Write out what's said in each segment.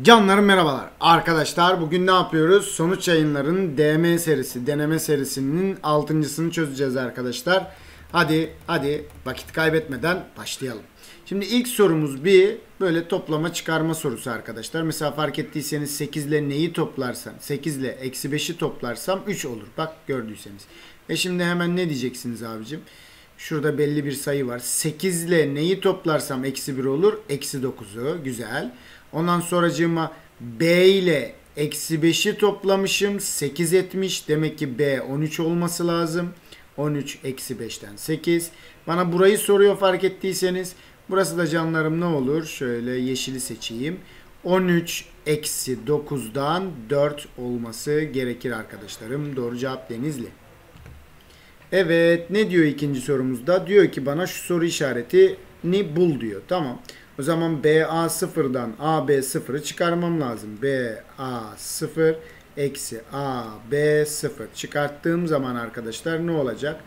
Canlarım merhabalar. Arkadaşlar bugün ne yapıyoruz? Sonuç yayınlarının DM serisi, deneme serisinin altıncısını çözeceğiz arkadaşlar. Hadi hadi vakit kaybetmeden başlayalım. Şimdi ilk sorumuz bir böyle toplama çıkarma sorusu arkadaşlar. Mesela fark ettiyseniz 8 ile neyi toplarsam 8 ile eksi 5'i toplarsam 3 olur. Bak gördüyseniz. E şimdi hemen ne diyeceksiniz abicim? Şurada belli bir sayı var. 8 ile neyi toplarsam eksi 1 olur? Eksi 9'u. Güzel. Ondan sonracığıma B ile eksi 5'i toplamışım. 8 etmiş. Demek ki B 13 olması lazım. 13 eksi 5'ten 8. Bana burayı soruyor fark ettiyseniz. Burası da canlarım ne olur? Şöyle yeşili seçeyim. 13 eksi 9'dan 4 olması gerekir arkadaşlarım. Doğru cevap Denizli. Evet ne diyor ikinci sorumuzda? Diyor ki bana şu soru işaretini bul diyor. Tamam. O zaman BA sıfırdan AB sıfırı çıkarmam lazım. BA sıfır eksi AB sıfır. Çıkarttığım zaman arkadaşlar ne olacak?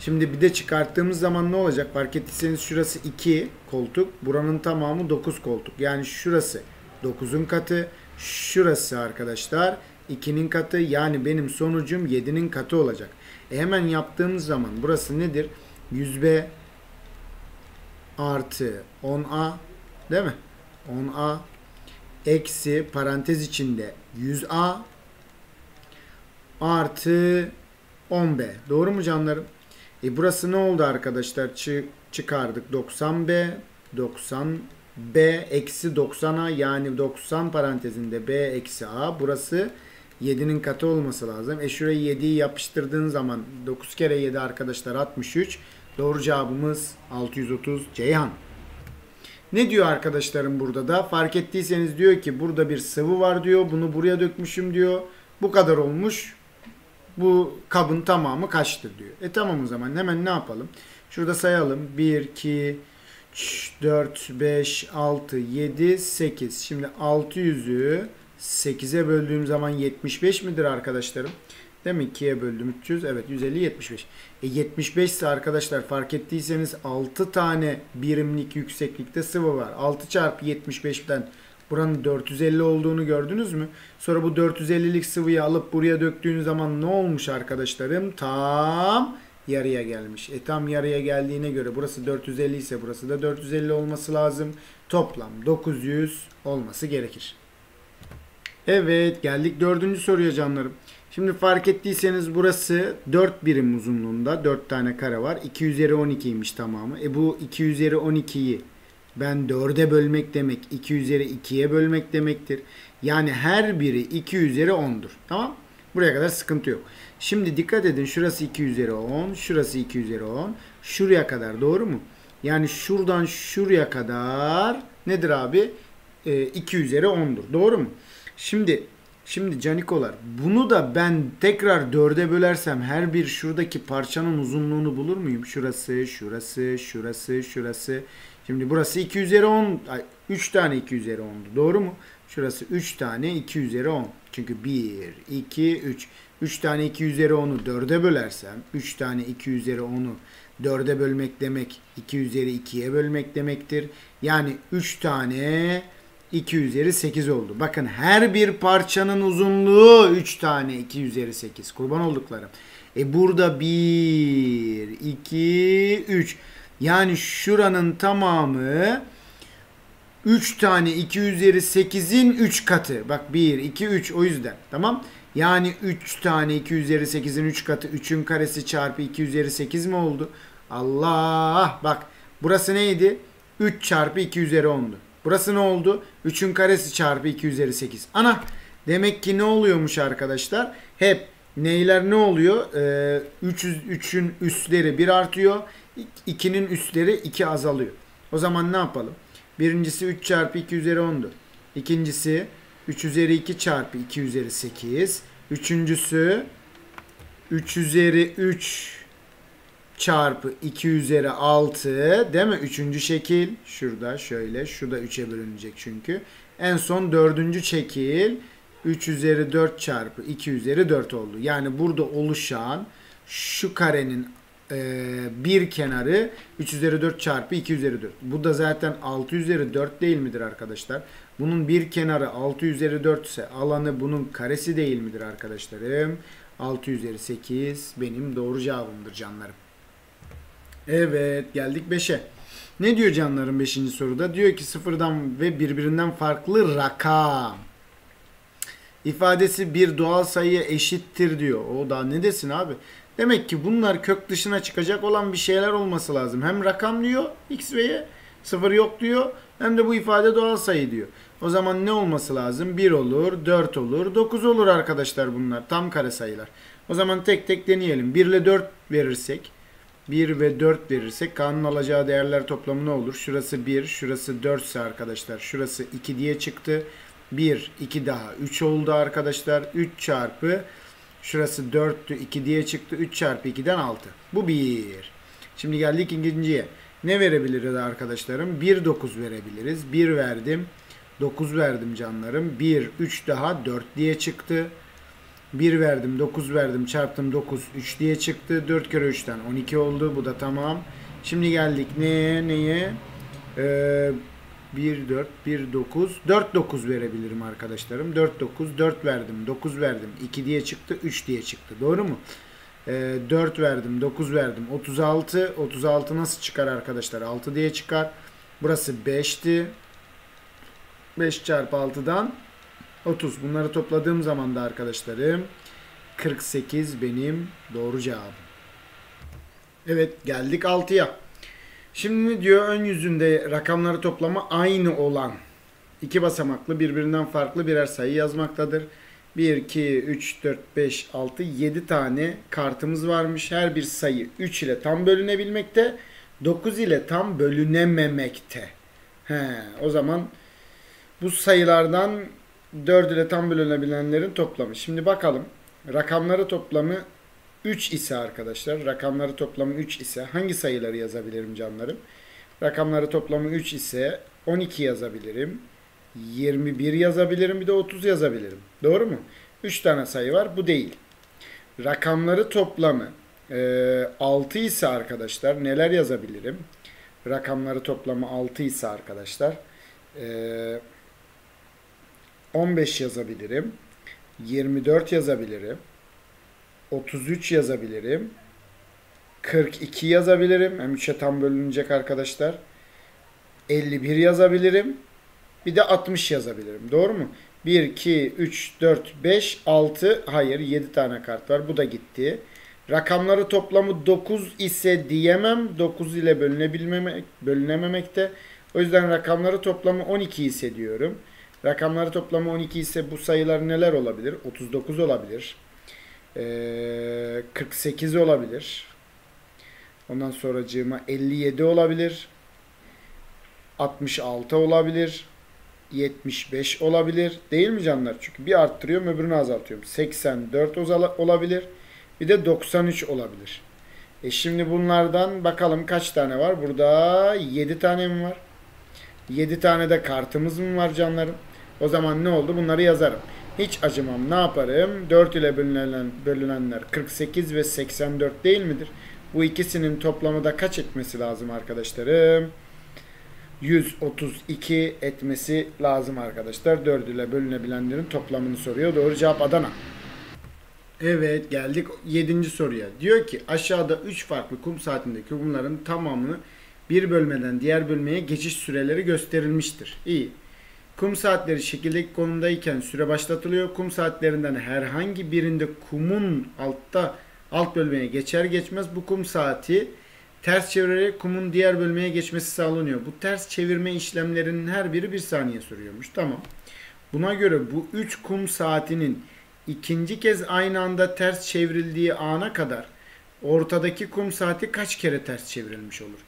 Şimdi bir de çıkarttığımız zaman ne olacak? Fark ettiyseniz şurası 2 koltuk. Buranın tamamı 9 koltuk. Yani şurası 9'un katı. Şurası arkadaşlar 2'nin katı. Yani benim sonucum 7'nin katı olacak. E hemen yaptığımız zaman burası nedir? 100B artı 10A değil mi? 10A eksi parantez içinde 100A artı 10B. Doğru mu canlarım? E burası ne oldu arkadaşlar? Ç çıkardık 90B 90B eksi 90A yani 90 parantezinde B eksi A. Burası 7'nin katı olması lazım. E şuraya 7'yi yapıştırdığın zaman 9 kere 7 arkadaşlar 63. Doğru cevabımız 630 Ceyhan. Ne diyor arkadaşlarım burada da? Fark ettiyseniz diyor ki burada bir sıvı var diyor. Bunu buraya dökmüşüm diyor. Bu kadar olmuş. Bu kabın tamamı kaçtır diyor. E tamam o zaman hemen ne yapalım? Şurada sayalım. 1, 2, 3, 4, 5, 6, 7, 8. Şimdi 600'ü 8'e böldüğüm zaman 75 midir arkadaşlarım? Değil mi? 2'ye böldüm 300. Evet 150 75. E 75 ise arkadaşlar fark ettiyseniz 6 tane birimlik yükseklikte sıvı var. 6 çarpı 75'ten buranın 450 olduğunu gördünüz mü? Sonra bu 450'lik sıvıyı alıp buraya döktüğünüz zaman ne olmuş arkadaşlarım? Tam yarıya gelmiş. E tam yarıya geldiğine göre burası 450 ise burası da 450 olması lazım. Toplam 900 olması gerekir. Evet geldik dördüncü soruya canlarım. Şimdi fark ettiyseniz burası 4 birim uzunluğunda 4 tane kare var. 2 üzeri 12'ymiş tamamı. E bu 2 üzeri 12'yi ben 4'e bölmek demek 2 üzeri 2'ye bölmek demektir. Yani her biri 2 üzeri 10'dur. Tamam Buraya kadar sıkıntı yok. Şimdi dikkat edin şurası 2 üzeri 10, şurası 2 üzeri 10. Şuraya kadar doğru mu? Yani şuradan şuraya kadar nedir abi? E, 2 üzeri 10'dur. Doğru mu? Şimdi Şimdi canikolar bunu da ben tekrar 4'e bölersem her bir şuradaki parçanın uzunluğunu bulur muyum? Şurası, şurası, şurası, şurası. Şimdi burası 2 üzeri 10, 3 tane 2 üzeri 10'du. Doğru mu? Şurası 3 tane 2 üzeri 10. Çünkü 1, 2, 3. 3 tane 2 üzeri 10'u 4'e bölersem 3 tane 2 üzeri 10'u 4'e bölmek demek 2 üzeri 2'ye bölmek demektir. Yani 3 tane 2 üzeri 8 oldu. Bakın her bir parçanın uzunluğu 3 tane 2 üzeri 8. Kurban olduklarım. E burada 1, 2, 3. Yani şuranın tamamı 3 tane 2 üzeri 8'in 3 katı. Bak 1, 2, 3 o yüzden. Tamam. Yani 3 tane 2 üzeri 8'in 3 katı. 3'ün karesi çarpı 2 üzeri 8 mi oldu? Allah. Bak burası neydi? 3 çarpı 2 üzeri 10'du. Burası ne oldu? 3'ün karesi çarpı 2 üzeri 8. Ana demek ki ne oluyormuş arkadaşlar? Hep neyler ne oluyor? Ee, 3'ün üstleri 1 artıyor. 2'nin üstleri 2 azalıyor. O zaman ne yapalım? Birincisi 3 çarpı 2 üzeri 10'du. İkincisi 3 üzeri 2 çarpı 2 üzeri 8. Üçüncüsü 3 üzeri 3 çarpı 2 üzeri 6 değil mi? Üçüncü şekil şurada şöyle. Şu da 3'e bölünecek çünkü. En son dördüncü şekil 3 üzeri 4 çarpı 2 üzeri 4 oldu. Yani burada oluşan şu karenin e, bir kenarı 3 üzeri 4 çarpı 2 üzeri 4. Bu da zaten 6 üzeri 4 değil midir arkadaşlar? Bunun bir kenarı 6 üzeri 4 ise alanı bunun karesi değil midir arkadaşlarım? 6 üzeri 8 benim doğru cevabımdır canlarım. Evet geldik 5'e. Ne diyor canlarım 5. soruda? Diyor ki sıfırdan ve birbirinden farklı rakam ifadesi bir doğal sayıya eşittir diyor. O da ne desin abi? Demek ki bunlar kök dışına çıkacak olan bir şeyler olması lazım. Hem rakam diyor x ve y sıfır yok diyor hem de bu ifade doğal sayı diyor. O zaman ne olması lazım? 1 olur, 4 olur, 9 olur arkadaşlar bunlar. Tam kare sayılar. O zaman tek tek deneyelim. 1 ile 4 verirsek 1 ve 4 verirsek K'nın alacağı değerler toplamı ne olur? Şurası 1, şurası 4 ise arkadaşlar. Şurası 2 diye çıktı. 1, 2 daha 3 oldu arkadaşlar. 3 çarpı şurası 4'tü 2 diye çıktı. 3 çarpı 2'den 6. Bu 1. Şimdi geldik ikinciye. Ne verebiliriz arkadaşlarım? 1, 9 verebiliriz. 1 verdim. 9 verdim canlarım. 1, 3 daha 4 diye çıktı. 1 verdim, 9 verdim, çarptım 9, 3 diye çıktı. 4 kere 3'ten 12 oldu. Bu da tamam. Şimdi geldik neye, neye? Ee, 1, 4, 1, 9. 4, 9 verebilirim arkadaşlarım. 4, 9, 4 verdim, 9 verdim. 2 diye çıktı, 3 diye çıktı. Doğru mu? Ee, 4 verdim, 9 verdim. 36, 36 nasıl çıkar arkadaşlar? 6 diye çıkar. Burası 5'ti. 5 çarpı 6'dan 30. Bunları topladığım zaman da arkadaşlarım 48 benim doğru cevabım. Evet geldik 6'ya. Şimdi diyor? Ön yüzünde rakamları toplama aynı olan iki basamaklı birbirinden farklı birer sayı yazmaktadır. 1, 2, 3, 4, 5, 6, 7 tane kartımız varmış. Her bir sayı 3 ile tam bölünebilmekte. 9 ile tam bölünememekte. He, o zaman bu sayılardan 4 ile tam bölünebilenlerin toplamı. Şimdi bakalım. Rakamları toplamı 3 ise arkadaşlar. Rakamları toplamı 3 ise hangi sayıları yazabilirim canlarım? Rakamları toplamı 3 ise 12 yazabilirim. 21 yazabilirim. Bir de 30 yazabilirim. Doğru mu? 3 tane sayı var. Bu değil. Rakamları toplamı e, 6 ise arkadaşlar neler yazabilirim? Rakamları toplamı 6 ise arkadaşlar e, 15 yazabilirim. 24 yazabilirim. 33 yazabilirim. 42 yazabilirim. Hem 3'e tam bölünecek arkadaşlar. 51 yazabilirim. Bir de 60 yazabilirim. Doğru mu? 1, 2, 3, 4, 5, 6. Hayır 7 tane kart var. Bu da gitti. Rakamları toplamı 9 ise diyemem. 9 ile bölünebilmemek, bölünememekte. O yüzden rakamları toplamı 12 ise diyorum. Rakamları toplamı 12 ise bu sayılar neler olabilir? 39 olabilir. Ee, 48 olabilir. Ondan sonra cığıma 57 olabilir. 66 olabilir. 75 olabilir. Değil mi canlar? Çünkü bir arttırıyorum öbürünü azaltıyorum. 84 olabilir. Bir de 93 olabilir. E şimdi bunlardan bakalım kaç tane var? Burada 7 tane mi var? 7 tane de kartımız mı var canlarım? O zaman ne oldu? Bunları yazarım. Hiç acımam. Ne yaparım? 4 ile bölünen, bölünenler 48 ve 84 değil midir? Bu ikisinin toplamı da kaç etmesi lazım arkadaşlarım? 132 etmesi lazım arkadaşlar. 4 ile bölünebilenlerin toplamını soruyor. Doğru cevap Adana. Evet geldik 7. soruya. Diyor ki aşağıda 3 farklı kum saatindeki kumların tamamını bir bölmeden diğer bölmeye geçiş süreleri gösterilmiştir. İyi. Kum saatleri şekildeki konumdayken süre başlatılıyor. Kum saatlerinden herhangi birinde kumun altta alt bölmeye geçer geçmez bu kum saati ters çevirerek kumun diğer bölmeye geçmesi sağlanıyor. Bu ters çevirme işlemlerinin her biri bir saniye sürüyormuş. Tamam. Buna göre bu 3 kum saatinin ikinci kez aynı anda ters çevrildiği ana kadar ortadaki kum saati kaç kere ters çevrilmiş olur?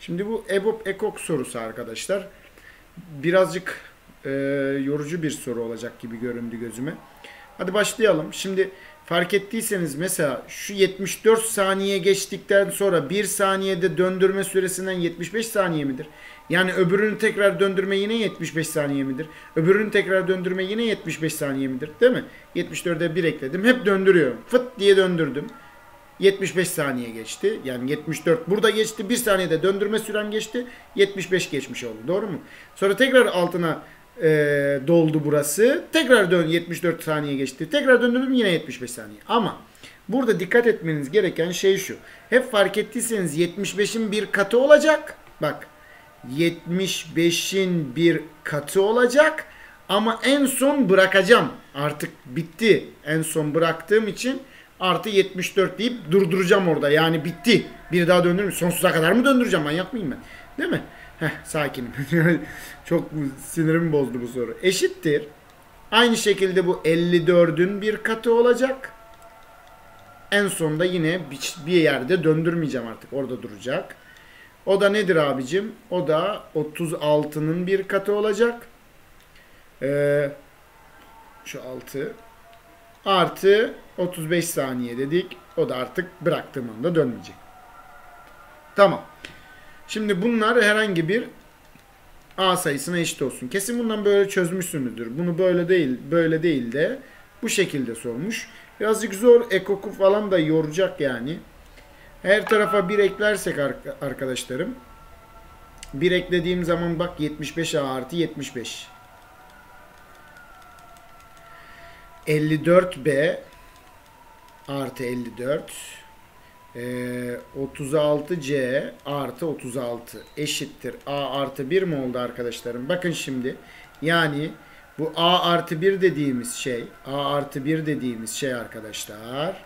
Şimdi bu EBOB EKOK sorusu arkadaşlar. Birazcık e, yorucu bir soru olacak gibi göründü gözüme. Hadi başlayalım. Şimdi fark ettiyseniz mesela şu 74 saniye geçtikten sonra 1 saniyede döndürme süresinden 75 saniye midir? Yani öbürünü tekrar döndürme yine 75 saniye midir? Öbürünü tekrar döndürme yine 75 saniye midir? Değil mi? 74'e 1 ekledim. Hep döndürüyorum. Fıt diye döndürdüm. 75 saniye geçti. Yani 74 burada geçti. 1 saniyede döndürme sürem geçti. 75 geçmiş oldu. Doğru mu? Sonra tekrar altına e, doldu burası. Tekrar dön 74 saniye geçti. Tekrar döndürdüm yine 75 saniye. Ama burada dikkat etmeniz gereken şey şu. Hep fark ettiyseniz 75'in bir katı olacak. Bak 75'in bir katı olacak. Ama en son bırakacağım. Artık bitti. En son bıraktığım için artı 74 deyip durduracağım orada. Yani bitti. Bir daha döndürür Sonsuza kadar mı döndüreceğim? Manyak mıyım ben? Değil mi? Heh sakinim. Çok sinirimi bozdu bu soru. Eşittir. Aynı şekilde bu 54'ün bir katı olacak. En sonunda yine bir yerde döndürmeyeceğim artık. Orada duracak. O da nedir abicim? O da 36'nın bir katı olacak. Ee, şu 6 artı 35 saniye dedik. O da artık bıraktığım anda dönmeyecek. Tamam. Şimdi bunlar herhangi bir A sayısına eşit olsun. Kesin bundan böyle çözmüşsünüzdür. Bunu böyle değil, böyle değil de bu şekilde sormuş. Birazcık zor. Ekoku falan da yoracak yani. Her tarafa bir eklersek arkadaşlarım. Bir eklediğim zaman bak 75A artı 75. 54B artı 54 e, 36C artı 36 eşittir. A artı 1 mi oldu arkadaşlarım? Bakın şimdi yani bu A artı 1 dediğimiz şey A artı 1 dediğimiz şey arkadaşlar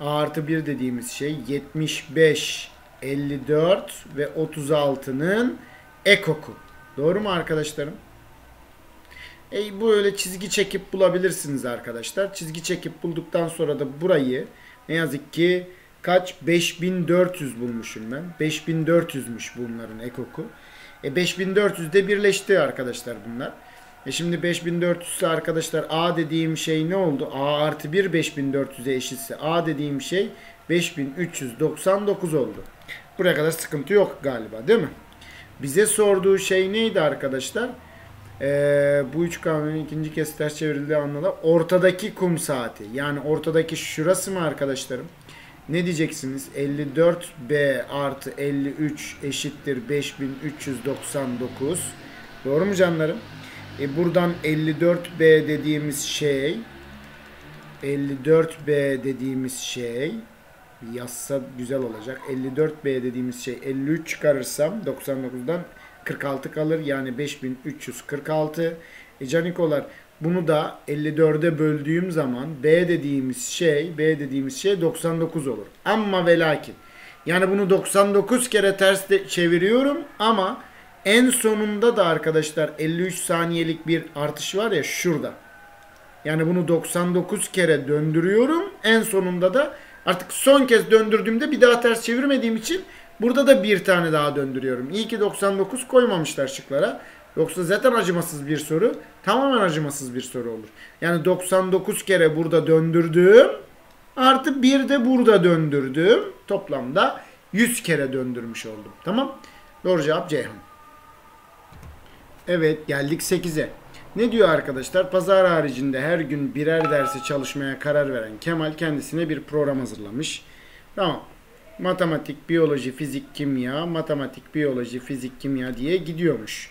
A artı 1 dediğimiz şey 75 54 ve 36'nın ekoku. Doğru mu arkadaşlarım? E, bu öyle çizgi çekip bulabilirsiniz arkadaşlar. Çizgi çekip bulduktan sonra da burayı ne yazık ki kaç 5400 bulmuşum ben. 5400'müş bunların ekoku. E 5400 de birleşti arkadaşlar bunlar. E şimdi 5400 arkadaşlar A dediğim şey ne oldu? A artı 1 5400'e eşitse A dediğim şey 5399 oldu. Buraya kadar sıkıntı yok galiba değil mi? Bize sorduğu şey neydi arkadaşlar? Ee, bu üç kanunun ikinci kez ters çevrildiği anlamda ortadaki kum saati. Yani ortadaki şurası mı arkadaşlarım? Ne diyeceksiniz? 54B artı 53 eşittir 5399. Doğru mu canlarım? E buradan 54B dediğimiz şey 54B dediğimiz şey yazsa güzel olacak. 54B dediğimiz şey 53 çıkarırsam 99'dan 46 kalır. Yani 5346. E canikolar bunu da 54'e böldüğüm zaman B dediğimiz şey B dediğimiz şey 99 olur. Ama ve lakin yani bunu 99 kere ters de çeviriyorum ama en sonunda da arkadaşlar 53 saniyelik bir artış var ya şurada. Yani bunu 99 kere döndürüyorum. En sonunda da artık son kez döndürdüğümde bir daha ters çevirmediğim için Burada da bir tane daha döndürüyorum. İyi ki 99 koymamışlar şıklara. Yoksa zaten acımasız bir soru. Tamamen acımasız bir soru olur. Yani 99 kere burada döndürdüm. Artı bir de burada döndürdüm. Toplamda 100 kere döndürmüş oldum. Tamam. Doğru cevap Ceyhan. Evet geldik 8'e. Ne diyor arkadaşlar? Pazar haricinde her gün birer dersi çalışmaya karar veren Kemal kendisine bir program hazırlamış. Tamam matematik, biyoloji, fizik, kimya, matematik, biyoloji, fizik, kimya diye gidiyormuş.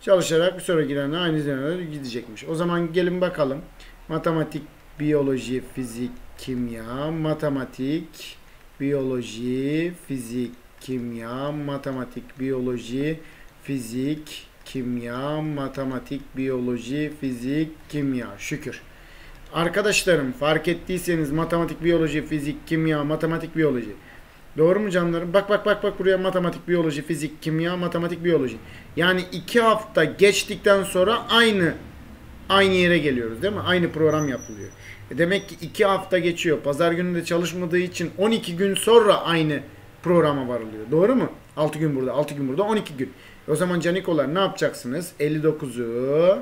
Çalışarak bir sonraki girenler aynı üzerine gidecekmiş. O zaman gelin bakalım. Matematik, biyoloji, fizik, kimya, matematik, biyoloji, fizik, kimya, matematik, biyoloji, fizik, kimya, matematik, biyoloji, fizik, kimya. Şükür. Arkadaşlarım fark ettiyseniz matematik, biyoloji, fizik, kimya, matematik, biyoloji. Doğru mu canlarım? Bak bak bak bak buraya matematik, biyoloji, fizik, kimya, matematik, biyoloji. Yani iki hafta geçtikten sonra aynı aynı yere geliyoruz değil mi? Aynı program yapılıyor. E demek ki iki hafta geçiyor. Pazar günü de çalışmadığı için 12 gün sonra aynı programa varılıyor. Doğru mu? 6 gün burada, 6 gün burada, 12 gün. E o zaman canikolar ne yapacaksınız? 59'u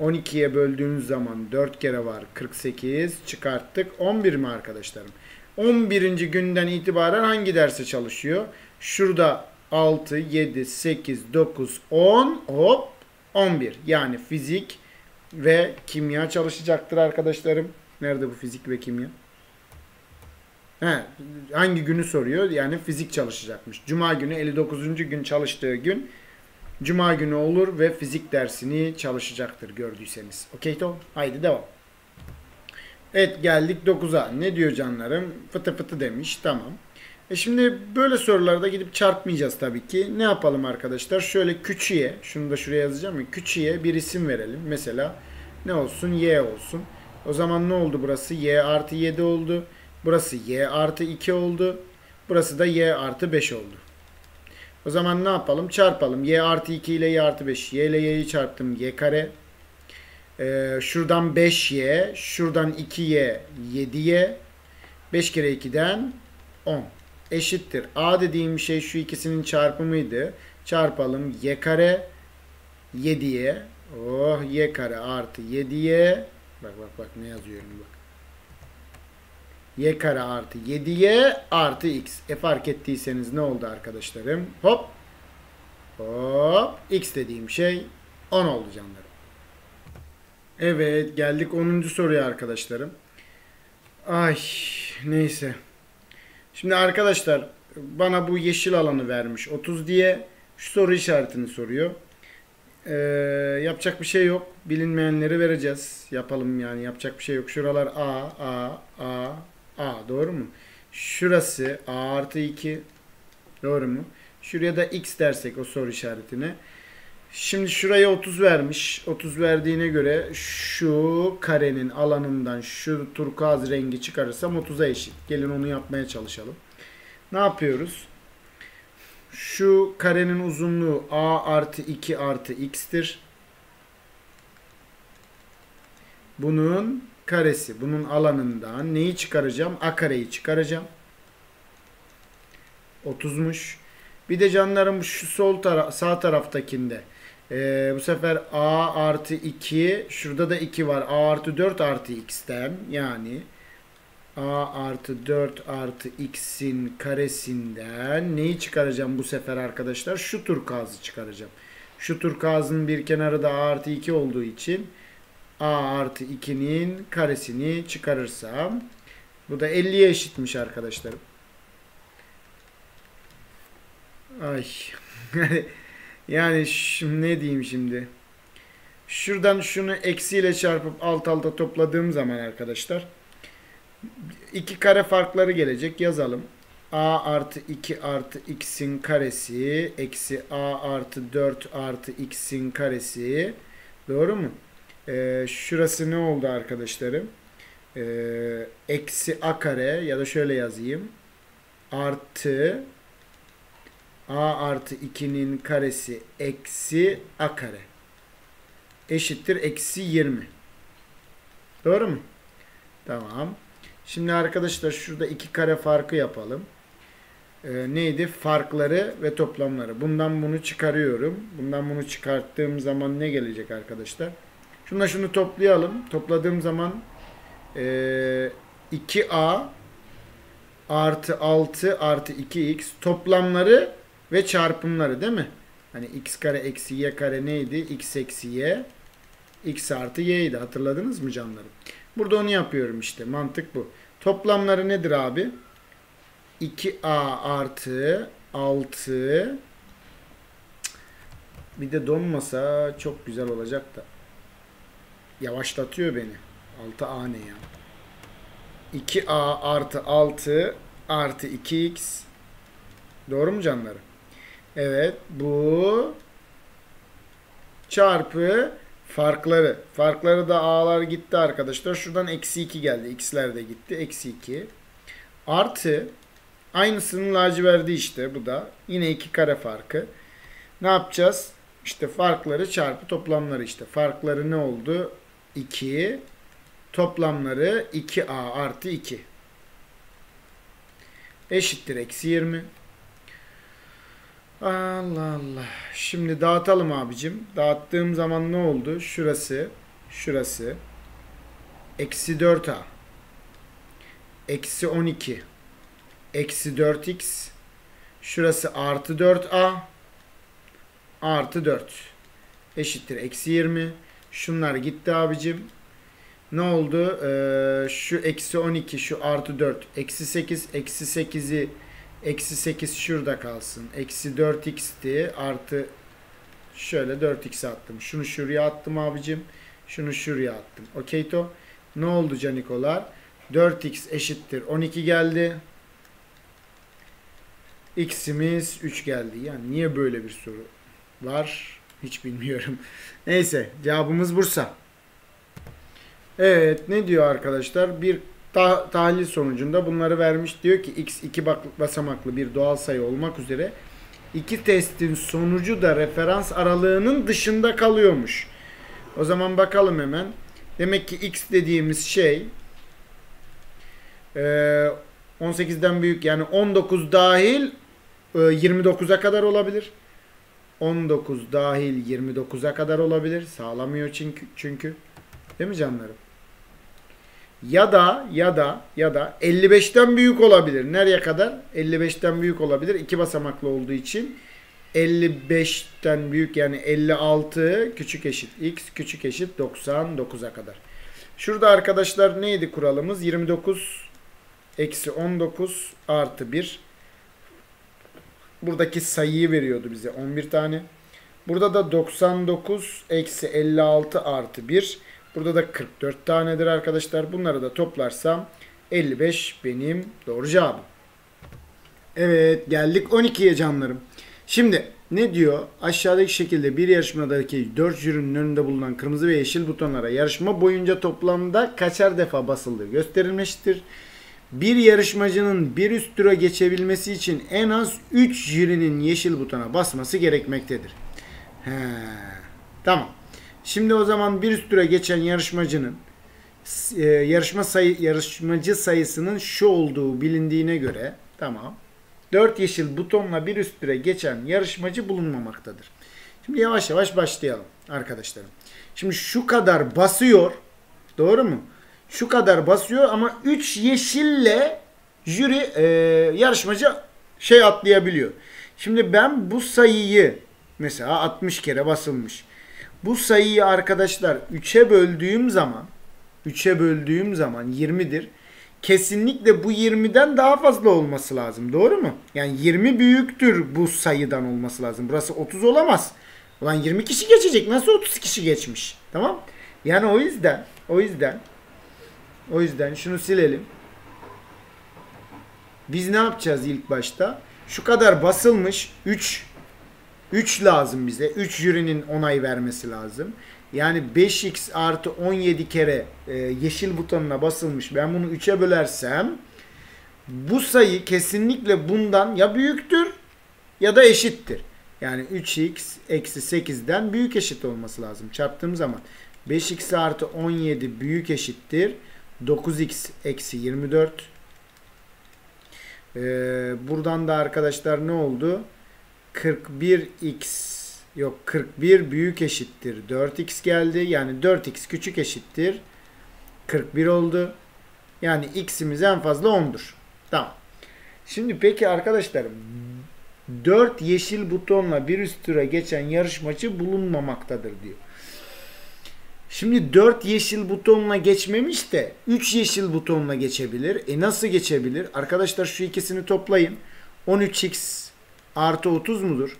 12'ye böldüğünüz zaman 4 kere var 48 çıkarttık 11 mi arkadaşlarım? 11. günden itibaren hangi derse çalışıyor? Şurada 6, 7, 8, 9, 10 hop 11. Yani fizik ve kimya çalışacaktır arkadaşlarım. Nerede bu fizik ve kimya? He, hangi günü soruyor? Yani fizik çalışacakmış. Cuma günü 59. gün çalıştığı gün Cuma günü olur ve fizik dersini çalışacaktır gördüyseniz. Okey tamam. Haydi devam. Evet geldik 9'a. Ne diyor canlarım? Fıtı fıtı demiş. Tamam. E şimdi böyle sorularda gidip çarpmayacağız tabii ki. Ne yapalım arkadaşlar? Şöyle küçüğe, şunu da şuraya yazacağım ya. Küçüğe bir isim verelim. Mesela ne olsun? Y olsun. O zaman ne oldu burası? Y artı 7 oldu. Burası Y artı 2 oldu. Burası da Y artı 5 oldu. O zaman ne yapalım? Çarpalım. Y artı 2 ile Y artı 5. Y ile Y'yi çarptım. Y kare. Ee, şuradan 5Y. Şuradan 2Y. 7Y. 5 kere 2'den 10. Eşittir. A dediğim şey şu ikisinin çarpımıydı. Çarpalım. Y kare 7Y. Oh Y kare artı 7Y. Bak bak bak ne yazıyorum bak. Y kare artı 7Y artı X. E fark ettiyseniz ne oldu arkadaşlarım? Hop. Hop. X dediğim şey 10 oldu canlarım. Evet geldik 10. soruya arkadaşlarım. Ay neyse. Şimdi arkadaşlar bana bu yeşil alanı vermiş 30 diye şu soru işaretini soruyor. Ee, yapacak bir şey yok. Bilinmeyenleri vereceğiz. Yapalım yani yapacak bir şey yok. Şuralar A, A, A, A. Doğru mu? Şurası A artı 2. Doğru mu? Şuraya da X dersek o soru işaretine. Şimdi şuraya 30 vermiş. 30 verdiğine göre şu karenin alanından şu turkuaz rengi çıkarırsam 30'a eşit. Gelin onu yapmaya çalışalım. Ne yapıyoruz? Şu karenin uzunluğu a artı 2 artı x'tir. Bunun karesi. Bunun alanından neyi çıkaracağım? A kareyi çıkaracağım. 30'muş. Bir de canlarım şu sol taraf, sağ taraftakinde. Ee, bu sefer a artı 2. Şurada da 2 var. a artı 4 artı x'ten. Yani a artı 4 artı x'in karesinden neyi çıkaracağım bu sefer arkadaşlar? Şu turkuazı çıkaracağım. Şu turkuazın bir kenarı da a artı 2 olduğu için a artı 2'nin karesini çıkarırsam bu da 50'ye eşitmiş arkadaşlarım. Ay. yani şimdi ne diyeyim şimdi? Şuradan şunu eksiyle çarpıp alt alta topladığım zaman arkadaşlar iki kare farkları gelecek. Yazalım. a artı 2 artı x'in karesi eksi a artı 4 artı x'in karesi. Doğru mu? Ee, şurası ne oldu arkadaşlarım? Ee, eksi a kare ya da şöyle yazayım. Artı a artı 2'nin karesi eksi a kare. Eşittir eksi 20. Doğru mu? Tamam. Şimdi arkadaşlar şurada iki kare farkı yapalım. Ee, neydi? Farkları ve toplamları. Bundan bunu çıkarıyorum. Bundan bunu çıkarttığım zaman ne gelecek arkadaşlar? Şunla şunu toplayalım. Topladığım zaman e, 2a artı 6 artı 2x toplamları ve çarpımları değil mi? Hani x kare eksi y kare neydi? x eksi y x artı y'ydi. Hatırladınız mı canlarım? Burada onu yapıyorum işte. Mantık bu. Toplamları nedir abi? 2a artı 6 bir de donmasa çok güzel olacak da. Yavaşlatıyor beni. 6a ne ya? 2a artı 6 artı 2x Doğru mu canlarım? Evet. Bu çarpı farkları. Farkları da a'lar gitti arkadaşlar. Şuradan eksi 2 geldi. x'ler de gitti. Eksi 2. Artı aynısının laciverdi işte bu da. Yine iki kare farkı. Ne yapacağız? İşte farkları çarpı toplamları işte. Farkları ne oldu? 2. Toplamları 2a artı 2. Eşittir eksi 20. Allah Allah. Şimdi dağıtalım abicim. Dağıttığım zaman ne oldu? Şurası. Şurası. Eksi 4a. Eksi 12. Eksi 4x. Şurası artı 4a. Artı 4. Eşittir. Eksi 20. Şunlar gitti abicim. Ne oldu? Ee, şu eksi 12 şu artı 4. Eksi 8. Eksi 8'i eksi 8 şurada kalsın. Eksi 4x'ti. Artı şöyle 4x attım. Şunu şuraya attım abicim. Şunu şuraya attım. Okey to. Ne oldu canikolar? 4x eşittir 12 geldi. X'imiz 3 geldi. Yani niye böyle bir soru var? Hiç bilmiyorum. Neyse cevabımız Bursa. Evet ne diyor arkadaşlar? Bir ta tahlil sonucunda bunları vermiş. Diyor ki x iki basamaklı bir doğal sayı olmak üzere iki testin sonucu da referans aralığının dışında kalıyormuş. O zaman bakalım hemen. Demek ki x dediğimiz şey 18'den büyük yani 19 dahil 29'a kadar olabilir. 19 dahil 29'a kadar olabilir. Sağlamıyor çünkü. çünkü. Değil mi canlarım? Ya da ya da ya da 55'ten büyük olabilir. Nereye kadar? 55'ten büyük olabilir. İki basamaklı olduğu için 55'ten büyük yani 56 küçük eşit x küçük eşit 99'a kadar. Şurada arkadaşlar neydi kuralımız? 29 eksi 19 artı 1 buradaki sayıyı veriyordu bize 11 tane. Burada da 99 eksi 56 artı 1. Burada da 44 tanedir arkadaşlar. Bunları da toplarsam 55 benim doğru cevabım. Evet geldik 12'ye canlarım. Şimdi ne diyor? Aşağıdaki şekilde bir yarışmadaki 4 jürinin önünde bulunan kırmızı ve yeşil butonlara yarışma boyunca toplamda kaçar defa basıldığı gösterilmiştir. Bir yarışmacının bir üst tura geçebilmesi için en az 3 jürinin yeşil butona basması gerekmektedir. He. Tamam. Şimdi o zaman bir üst tura geçen yarışmacının e, yarışma sayı yarışmacı sayısının şu olduğu bilindiğine göre tamam. 4 yeşil butonla bir üst tura geçen yarışmacı bulunmamaktadır. Şimdi yavaş yavaş başlayalım arkadaşlarım. Şimdi şu kadar basıyor. Doğru mu? şu kadar basıyor ama 3 yeşille jüri e, yarışmacı şey atlayabiliyor. Şimdi ben bu sayıyı mesela 60 kere basılmış. Bu sayıyı arkadaşlar 3'e böldüğüm zaman 3'e böldüğüm zaman 20'dir. Kesinlikle bu 20'den daha fazla olması lazım. Doğru mu? Yani 20 büyüktür bu sayıdan olması lazım. Burası 30 olamaz. Ulan 20 kişi geçecek. Nasıl 30 kişi geçmiş? Tamam? Yani o yüzden o yüzden o yüzden şunu silelim. Biz ne yapacağız ilk başta? Şu kadar basılmış 3 3 lazım bize. 3 jürinin onay vermesi lazım. Yani 5x artı 17 kere e, yeşil butonuna basılmış. Ben bunu 3'e bölersem bu sayı kesinlikle bundan ya büyüktür ya da eşittir. Yani 3x eksi 8'den büyük eşit olması lazım. Çarptığım zaman 5x artı 17 büyük eşittir. 9x eksi 24. Ee, buradan da arkadaşlar ne oldu? 41x yok 41 büyük eşittir 4x geldi. Yani 4x küçük eşittir 41 oldu. Yani x'imiz en fazla 10'dur. Tamam. Şimdi peki arkadaşlar 4 yeşil butonla bir üst tura geçen yarışmacı bulunmamaktadır diyor. Şimdi 4 yeşil butonla geçmemiş de 3 yeşil butonla geçebilir. E nasıl geçebilir? Arkadaşlar şu ikisini toplayın. 13x artı 30 mudur?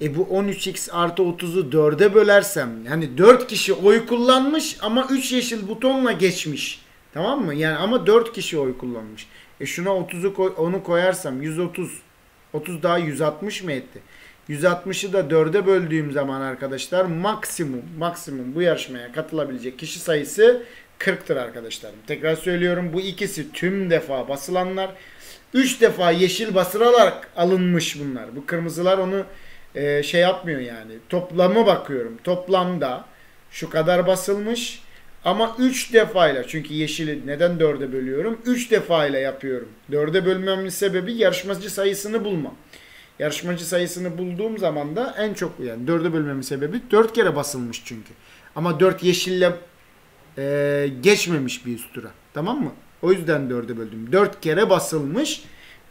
E bu 13x artı 30'u 4'e bölersem yani 4 kişi oy kullanmış ama 3 yeşil butonla geçmiş. Tamam mı? Yani ama 4 kişi oy kullanmış. E şuna 30'u koy, onu koyarsam 130 30 daha 160 mı etti? 160'ı da 4'e böldüğüm zaman arkadaşlar maksimum maksimum bu yarışmaya katılabilecek kişi sayısı 40'tır arkadaşlarım. Tekrar söylüyorum bu ikisi tüm defa basılanlar. 3 defa yeşil basılarak alınmış bunlar. Bu kırmızılar onu e, şey yapmıyor yani. Toplamı bakıyorum. Toplamda şu kadar basılmış. Ama 3 defayla çünkü yeşili neden 4'e bölüyorum? 3 defayla yapıyorum. 4'e bölmemin sebebi yarışmacı sayısını bulmam. Yarışmacı sayısını bulduğum zaman da en çok yani 4'e bölmemin sebebi 4 kere basılmış çünkü. Ama 4 yeşille e, geçmemiş bir üst tura. Tamam mı? O yüzden 4'e böldüm. 4 kere basılmış.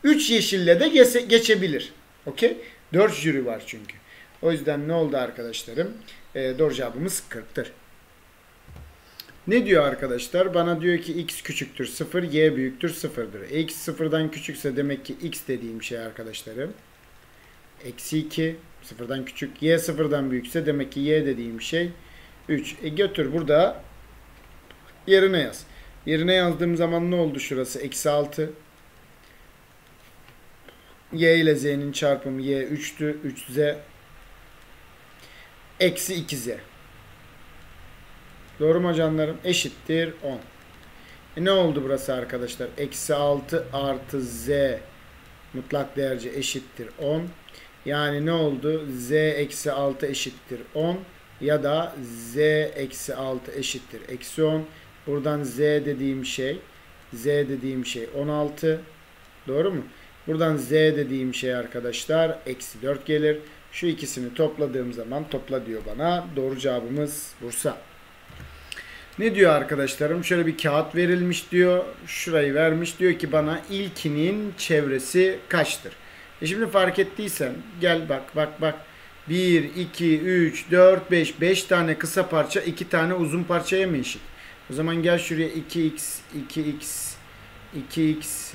3 yeşille de geçe, geçebilir. Okey? 4 jüri var çünkü. O yüzden ne oldu arkadaşlarım? E, doğru cevabımız 40'tır. Ne diyor arkadaşlar? Bana diyor ki x küçüktür 0, y büyüktür 0'dır. E, x sıfırdan küçükse demek ki x dediğim şey arkadaşlarım. Eksi 2 sıfırdan küçük. Y sıfırdan büyükse demek ki y dediğim şey 3. E götür burada yerine yaz. Yerine yazdığım zaman ne oldu şurası? Eksi 6. Y ile Z'nin çarpımı Y 3'tü. 3Z eksi 2Z. Doğru mu canlarım? Eşittir 10. E ne oldu burası arkadaşlar? Eksi 6 artı Z mutlak değerce eşittir 10. Yani ne oldu? Z eksi 6 eşittir 10 ya da Z eksi 6 eşittir eksi 10. Buradan Z dediğim şey Z dediğim şey 16. Doğru mu? Buradan Z dediğim şey arkadaşlar eksi 4 gelir. Şu ikisini topladığım zaman topla diyor bana. Doğru cevabımız Bursa. Ne diyor arkadaşlarım? Şöyle bir kağıt verilmiş diyor. Şurayı vermiş. Diyor ki bana ilkinin çevresi kaçtır? E şimdi fark ettiysen gel bak bak bak. 1, 2, 3, 4, 5. 5 tane kısa parça 2 tane uzun parçaya mı eşit? O zaman gel şuraya 2x, 2x, 2x,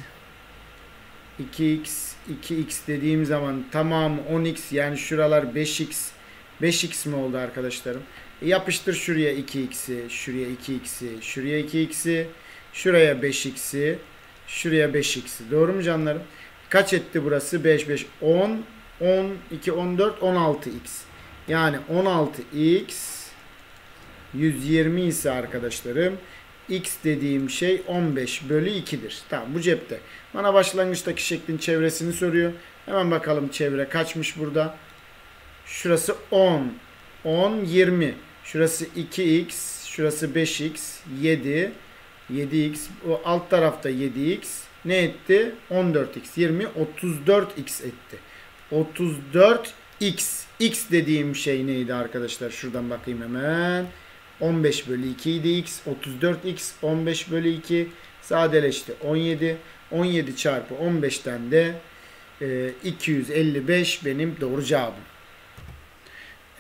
2x, 2x dediğim zaman tamam 10x yani şuralar 5x. 5x mi oldu arkadaşlarım? E yapıştır şuraya 2x'i, şuraya 2x'i, şuraya 2x'i, şuraya 5x'i, şuraya 5x'i. Doğru mu canlarım? Kaç etti burası? 5, 5, 10, 10, 2, 14, 16x. Yani 16x 120 ise arkadaşlarım x dediğim şey 15 bölü 2'dir. Tamam bu cepte. Bana başlangıçtaki şeklin çevresini soruyor. Hemen bakalım çevre kaçmış burada. Şurası 10. 10, 20. Şurası 2x. Şurası 5x. 7. 7x. O alt tarafta 7x. Ne etti? 14x. 20. 34x etti. 34x. X dediğim şey neydi arkadaşlar? Şuradan bakayım hemen. 15 bölü 2 idi x. 34x 15 bölü 2 sadeleşti. 17. 17 çarpı 15'ten de e, 255 benim doğru cevabım.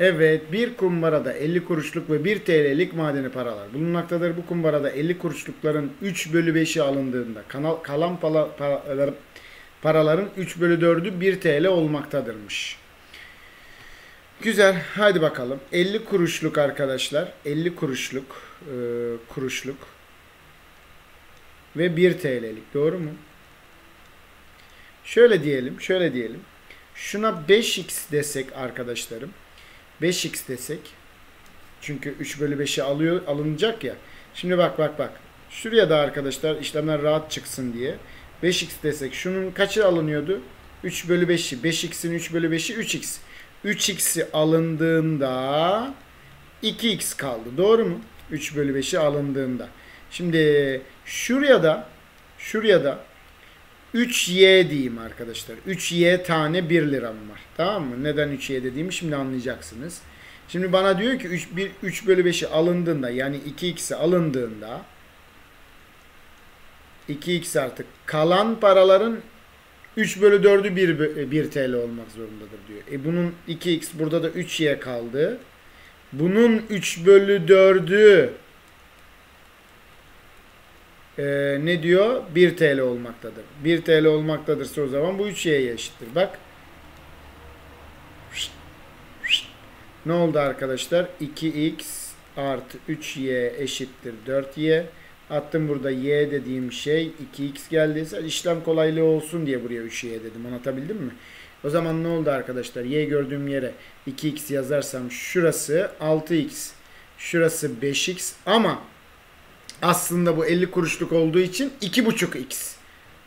Evet bir kumbarada 50 kuruşluk ve 1 TL'lik madeni paralar bulunmaktadır. Bu kumbarada 50 kuruşlukların 3 bölü 5'i alındığında kanal, kalan pala, paralar, paraların 3 bölü 4'ü 1 TL olmaktadırmış. Güzel. Hadi bakalım. 50 kuruşluk arkadaşlar. 50 kuruşluk e, kuruşluk ve 1 TL'lik. Doğru mu? Şöyle diyelim. Şöyle diyelim. Şuna 5x desek arkadaşlarım. 5x desek. Çünkü 3 bölü 5'i alıyor, alınacak ya. Şimdi bak bak bak. Şuraya da arkadaşlar işlemler rahat çıksın diye. 5x desek. Şunun kaçı alınıyordu? 3 bölü 5'i. 5x'in 3 bölü 5'i 3x. 3x'i alındığında 2x kaldı. Doğru mu? 3 bölü 5'i alındığında. Şimdi şuraya da şuraya da 3y diyeyim arkadaşlar. 3y tane 1 liram var. Tamam mı? Neden 3y dediğimi şimdi anlayacaksınız. Şimdi bana diyor ki 3, 1, 3 bölü 5'i alındığında yani 2x'i alındığında 2x artık kalan paraların 3 bölü 4'ü 1, 1 TL olmak zorundadır diyor. E bunun 2x burada da 3y kaldı. Bunun 3 bölü 4'ü e, ne diyor? 1 TL olmaktadır. 1 TL olmaktadırsa o zaman bu 3y'ye eşittir. Bak. Ne oldu arkadaşlar? 2x artı 3y eşittir 4y. Attım burada y dediğim şey 2x geldiyse işlem kolaylığı olsun diye buraya 3y dedim. Anlatabildim mi? O zaman ne oldu arkadaşlar? Y gördüğüm yere 2x yazarsam şurası 6x. Şurası 5x ama aslında bu 50 kuruşluk olduğu için 2,5x.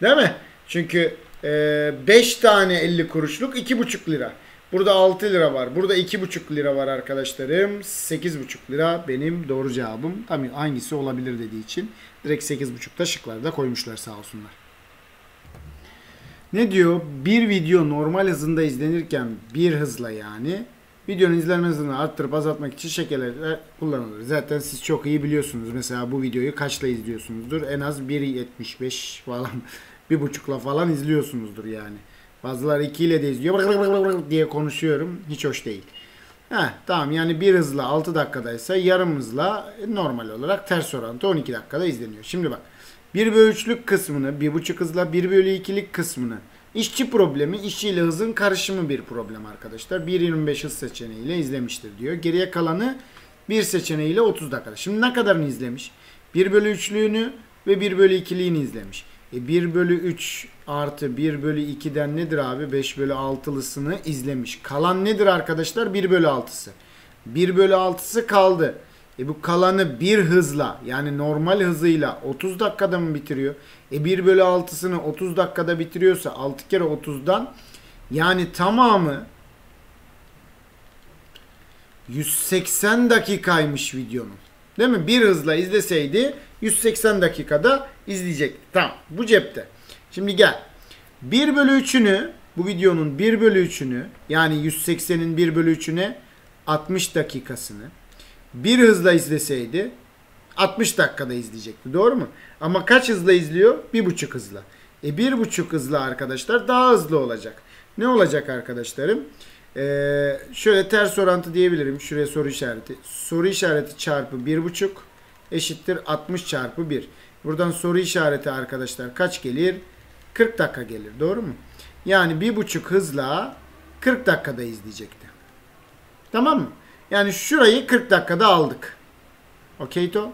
Değil mi? Çünkü 5 tane 50 kuruşluk 2,5 lira. Burada 6 lira var. Burada 2,5 lira var arkadaşlarım. 8,5 lira benim doğru cevabım. Tabii hangisi olabilir dediği için direkt 8,5'ta şıklarda koymuşlar sağ olsunlar. Ne diyor? Bir video normal hızında izlenirken bir hızla yani videonun izlenme hızını arttırıp azaltmak için şekerler kullanılır. Zaten siz çok iyi biliyorsunuz. Mesela bu videoyu kaçla izliyorsunuzdur? En az 1.75 falan, bir buçukla falan izliyorsunuzdur yani. Bazıları 2 ile de izliyor diye konuşuyorum. Hiç hoş değil. Heh, tamam yani bir hızla 6 dakikadaysa yarım hızla normal olarak ters orantı 12 dakikada izleniyor. Şimdi bak 1 bölü 3'lük kısmını 1,5 hızla 1 bölü 2'lik kısmını işçi problemi işçiyle hızın karışımı bir problem arkadaşlar. 1.25 hız seçeneğiyle izlemiştir diyor. Geriye kalanı bir seçeneğiyle 30 dakikada. Şimdi ne kadarını izlemiş? 1 bölü 3'lüğünü ve 1 bölü 2'liğini izlemiş. E 1 bölü 3 artı 1 bölü 2'den nedir abi? 5 bölü 6'lısını izlemiş. Kalan nedir arkadaşlar? 1 bölü 6'sı. 1 bölü 6'sı kaldı. E bu kalanı bir hızla yani normal hızıyla 30 dakikada mı bitiriyor? E 1 bölü 6'sını 30 dakikada bitiriyorsa 6 kere 30'dan yani tamamı 180 dakikaymış videonun. Değil mi? Bir hızla izleseydi 180 dakikada izleyecekti. Tamam. Bu cepte. Şimdi gel. 1 bölü 3'ünü bu videonun 1 bölü 3'ünü yani 180'in 1 bölü 3'üne 60 dakikasını bir hızla izleseydi 60 dakikada izleyecekti. Doğru mu? Ama kaç hızla izliyor? Bir buçuk hızla. E bir buçuk hızla arkadaşlar daha hızlı olacak. Ne olacak arkadaşlarım? Ee, şöyle ters orantı diyebilirim. Şuraya soru işareti. Soru işareti çarpı bir buçuk eşittir 60 çarpı 1. Buradan soru işareti arkadaşlar kaç gelir? 40 dakika gelir. Doğru mu? Yani bir buçuk hızla 40 dakikada izleyecekti. Tamam mı? Yani şurayı 40 dakikada aldık. Okey to?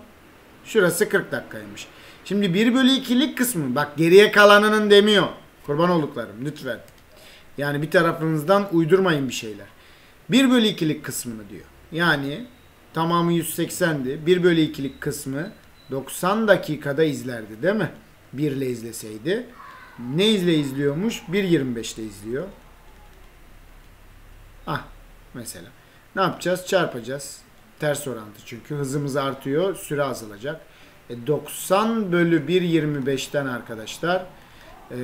Şurası 40 dakikaymış. Şimdi 1 bölü 2'lik kısmı bak geriye kalanının demiyor. Kurban olduklarım lütfen. Yani bir tarafınızdan uydurmayın bir şeyler. 1 bölü 2'lik kısmını diyor. Yani tamamı 180'di. 1 bölü 2'lik kısmı 90 dakikada izlerdi değil mi? 1 ile izleseydi. Ne izle izliyormuş? 1.25'te izliyor. Ah mesela. Ne yapacağız? Çarpacağız. Ters orantı çünkü. Hızımız artıyor. Süre azalacak. E 90 bölü 1.25'ten arkadaşlar e,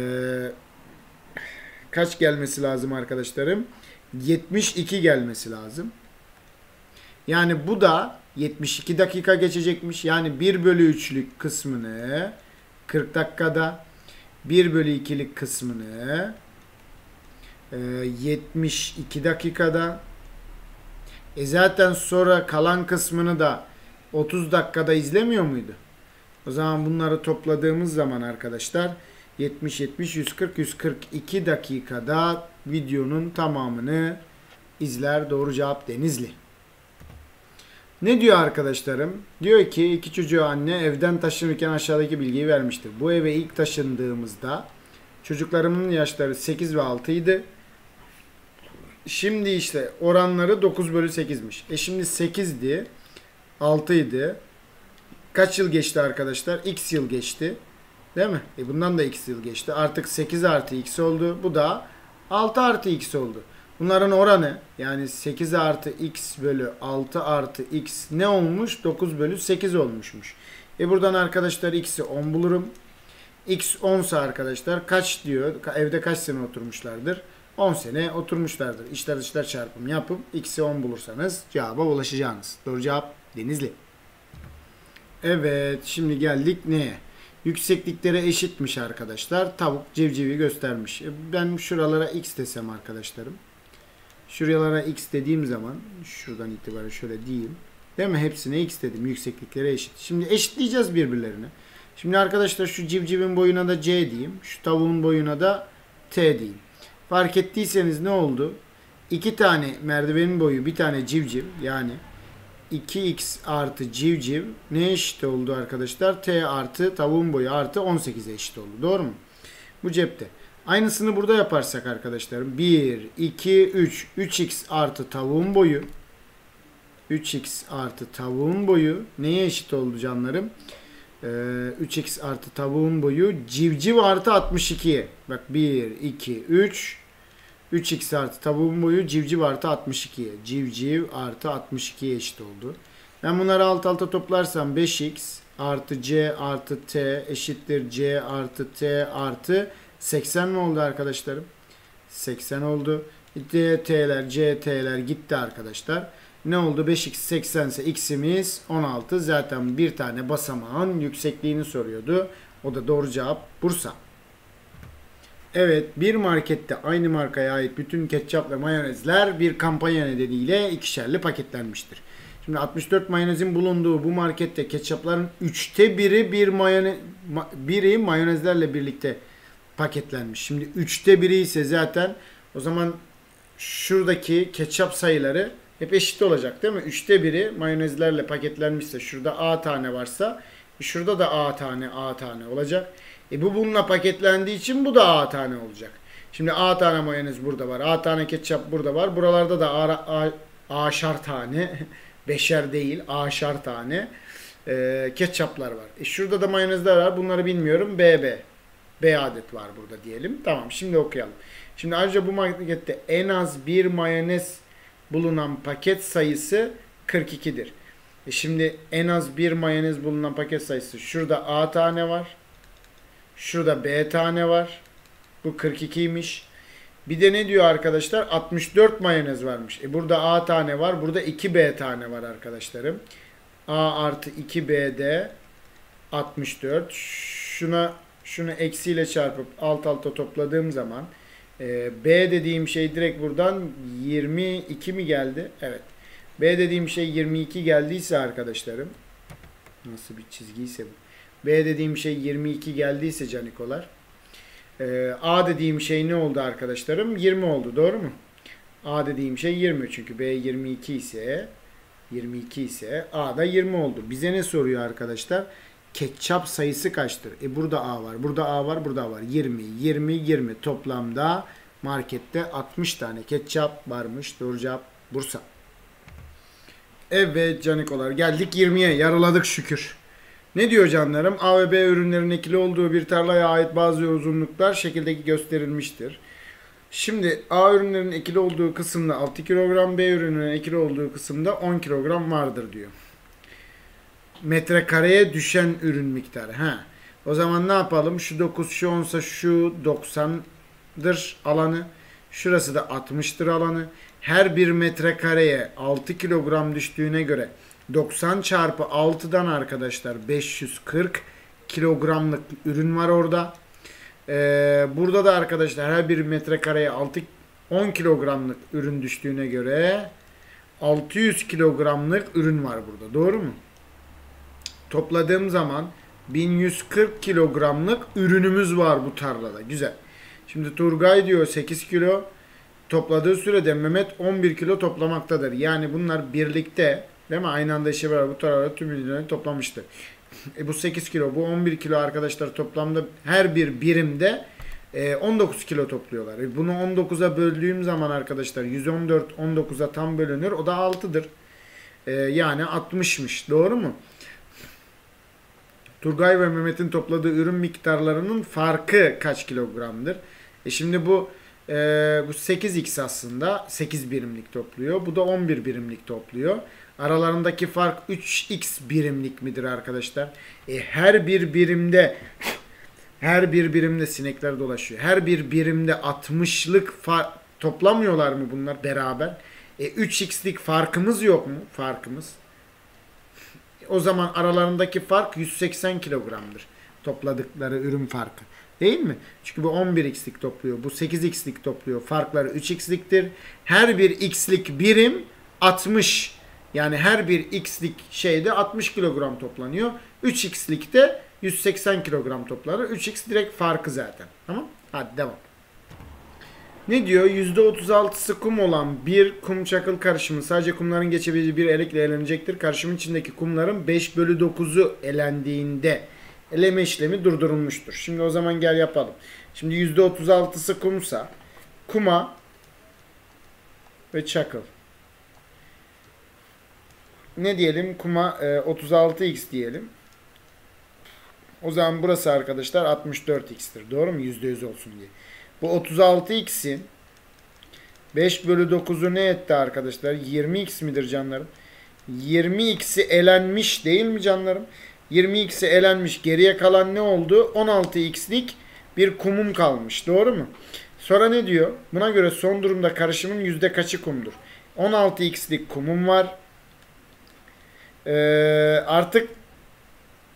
kaç gelmesi lazım arkadaşlarım? 72 gelmesi lazım. Yani bu da 72 dakika geçecekmiş. Yani 1 bölü 3'lük kısmını 40 dakikada 1 bölü 2'lik kısmını e, 72 dakikada e zaten sonra kalan kısmını da 30 dakikada izlemiyor muydu? O zaman bunları topladığımız zaman arkadaşlar 70 70 140 142 dakikada videonun tamamını izler. Doğru cevap Denizli. Ne diyor arkadaşlarım? Diyor ki iki çocuğu anne evden taşınırken aşağıdaki bilgiyi vermiştir. Bu eve ilk taşındığımızda çocuklarımın yaşları 8 ve 6 idi. Şimdi işte oranları 9 bölü 8'miş. E şimdi 8'di. 6 idi. Kaç yıl geçti arkadaşlar? X yıl geçti. Değil mi? E bundan da X yıl geçti. Artık 8 artı X oldu. Bu da 6 artı X oldu. Bunların oranı yani 8 artı X bölü 6 artı X ne olmuş? 9 bölü 8 olmuşmuş. E buradan arkadaşlar X'i 10 bulurum. X 10 ise arkadaşlar kaç diyor? Evde kaç sene oturmuşlardır? 10 sene oturmuşlardır. İşler dışlar çarpım yapıp x'i 10 bulursanız cevaba ulaşacağınız. Doğru cevap Denizli. Evet şimdi geldik neye? Yüksekliklere eşitmiş arkadaşlar. Tavuk civcivi göstermiş. E, ben şuralara x desem arkadaşlarım. Şuralara x dediğim zaman şuradan itibaren şöyle diyeyim. Değil mi? Hepsine x dedim. Yüksekliklere eşit. Şimdi eşitleyeceğiz birbirlerini. Şimdi arkadaşlar şu civcivin boyuna da c diyeyim. Şu tavuğun boyuna da t diyeyim. Fark ettiyseniz ne oldu? İki tane merdivenin boyu bir tane civciv yani 2x artı civciv ne eşit oldu arkadaşlar? t artı tavuğun boyu artı 18'e eşit oldu. Doğru mu? Bu cepte. Aynısını burada yaparsak arkadaşlarım 1, 2, 3. 3x artı tavuğun boyu 3x artı tavuğun boyu neye eşit oldu canlarım? 3x ee, artı tavuğun boyu civciv artı 62'ye. Bak 1, 2, 3. 3x artı tavuğun boyu civciv artı 62'ye. Civciv artı 62'ye eşit oldu. Ben bunları alt alta toplarsam 5x artı c artı t eşittir c artı t artı 80 mi oldu arkadaşlarım? 80 oldu. D t'ler c t'ler gitti arkadaşlar. Ne oldu? 5x 80 ise x'imiz 16. Zaten bir tane basamağın yüksekliğini soruyordu. O da doğru cevap Bursa. Evet, bir markette aynı markaya ait bütün ketçap ve mayonezler bir kampanya nedeniyle ikişerli paketlenmiştir. Şimdi 64 mayonezin bulunduğu bu markette ketçapların üçte biri bir mayone ma- biri mayonezlerle birlikte paketlenmiş. Şimdi üçte biri ise zaten o zaman şuradaki ketçap sayıları hep eşit olacak değil mi? Üçte biri mayonezlerle paketlenmişse şurada A tane varsa şurada da A tane A tane olacak. E bu bununla paketlendiği için bu da A tane olacak. Şimdi A tane mayonez burada var. A tane ketçap burada var. Buralarda da A, A, A'şar tane. Beşer değil A'şar tane. E, ketçaplar var. E şurada da mayonezler var. Bunları bilmiyorum. BB. B adet var burada diyelim. Tamam şimdi okuyalım. Şimdi ayrıca bu markette en az bir mayonez bulunan paket sayısı 42'dir. E şimdi en az bir mayonez bulunan paket sayısı şurada A tane var. Şurada B tane var. Bu 42'ymiş. Bir de ne diyor arkadaşlar? 64 mayonez varmış. E burada A tane var. Burada 2B tane var arkadaşlarım. A artı 2B'de 64. Şuna şunu eksiyle çarpıp alt alta topladığım zaman e, B dediğim şey direkt buradan 22 mi geldi? Evet. B dediğim şey 22 geldiyse arkadaşlarım nasıl bir çizgiyse bu. B dediğim şey 22 geldiyse canikolar. E, A dediğim şey ne oldu arkadaşlarım? 20 oldu. Doğru mu? A dediğim şey 20 çünkü B 22 ise 22 ise A da 20 oldu. Bize ne soruyor arkadaşlar? Ketçap sayısı kaçtır? E burada A var, burada A var, burada A var. 20, 20, 20 toplamda markette 60 tane ketçap varmış. Doğru cevap Bursa. Evet canikolar geldik 20'ye yarıladık şükür. Ne diyor canlarım? A ve B ürünlerin ekili olduğu bir tarlaya ait bazı uzunluklar şekildeki gösterilmiştir. Şimdi A ürünlerin ekili olduğu kısımda 6 kilogram, B ürünlerin ekili olduğu kısımda 10 kilogram vardır diyor. Metrekareye düşen ürün miktarı. Ha. O zaman ne yapalım? Şu 9, şu 10 ise şu 90'dır alanı. Şurası da 60'tır alanı. Her bir metrekareye 6 kilogram düştüğüne göre 90 çarpı 6'dan arkadaşlar 540 kilogramlık ürün var orada. Ee, burada da arkadaşlar her bir metrekareye 6 10 kilogramlık ürün düştüğüne göre 600 kilogramlık ürün var burada. Doğru mu? Topladığım zaman 1140 kilogramlık ürünümüz var bu tarlada. Güzel. Şimdi Turgay diyor 8 kilo topladığı sürede Mehmet 11 kilo toplamaktadır. Yani bunlar birlikte değil mi? Aynı anda işe beraber bu tarlada tüm ürünleri toplamıştı. E bu 8 kilo, bu 11 kilo arkadaşlar toplamda her bir birimde e, 19 kilo topluyorlar. E bunu 19'a böldüğüm zaman arkadaşlar 114 19'a tam bölünür. O da 6'dır. E, yani 60'mış. Doğru mu? Turgay ve Mehmet'in topladığı ürün miktarlarının farkı kaç kilogramdır? E şimdi bu e, bu 8x aslında 8 birimlik topluyor. Bu da 11 birimlik topluyor. Aralarındaki fark 3x birimlik midir arkadaşlar? E, her bir birimde her bir birimde sinekler dolaşıyor. Her bir birimde 60'lık toplamıyorlar mı bunlar beraber? E, 3x'lik farkımız yok mu? Farkımız. O zaman aralarındaki fark 180 kilogramdır. Topladıkları ürün farkı. Değil mi? Çünkü bu 11x'lik topluyor. Bu 8x'lik topluyor. Farkları 3x'liktir. Her bir x'lik birim 60 yani her bir x'lik şeyde 60 kilogram toplanıyor. 3x'lik de 180 kilogram toplanır. 3x direkt farkı zaten. Tamam? Hadi devam. Ne diyor? %36'sı kum olan bir kum çakıl karışımı sadece kumların geçebileceği bir elekle elenecektir. Karışımın içindeki kumların 5 bölü 9'u elendiğinde eleme işlemi durdurulmuştur. Şimdi o zaman gel yapalım. Şimdi %36'sı kumsa kuma ve çakıl. Ne diyelim? Kuma e, 36x diyelim. O zaman burası arkadaşlar 64x'tir. Doğru mu? %100 olsun diye. Bu 36x'in 5 bölü 9'u ne etti arkadaşlar? 20x midir canlarım? 20x'i elenmiş değil mi canlarım? 20x'i elenmiş. Geriye kalan ne oldu? 16x'lik bir kumum kalmış. Doğru mu? Sonra ne diyor? Buna göre son durumda karışımın yüzde kaçı kumdur? 16x'lik kumum var. Ee, artık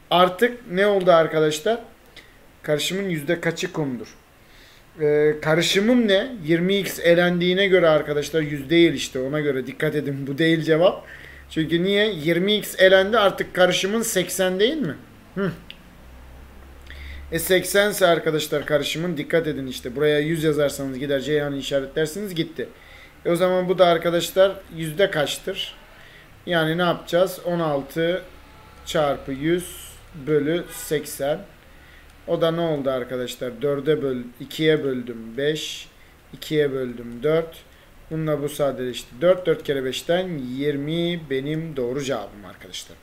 artık ne oldu arkadaşlar? Karışımın yüzde kaçı kumdur? Ee, karışımım ne? 20x elendiğine göre arkadaşlar yüz değil işte ona göre dikkat edin bu değil cevap. Çünkü niye? 20x elendi artık karışımın 80 değil mi? Hı. E 80 ise arkadaşlar karışımın dikkat edin işte buraya 100 yazarsanız gider Ceyhan'ı işaretlersiniz gitti. E o zaman bu da arkadaşlar yüzde kaçtır? Yani ne yapacağız? 16 çarpı 100 bölü 80. O da ne oldu arkadaşlar? 4'e böl 2'ye böldüm 5. 2'ye böldüm 4. Bununla bu sadeleşti. 4 4 kere 5'ten 20 benim doğru cevabım arkadaşlar.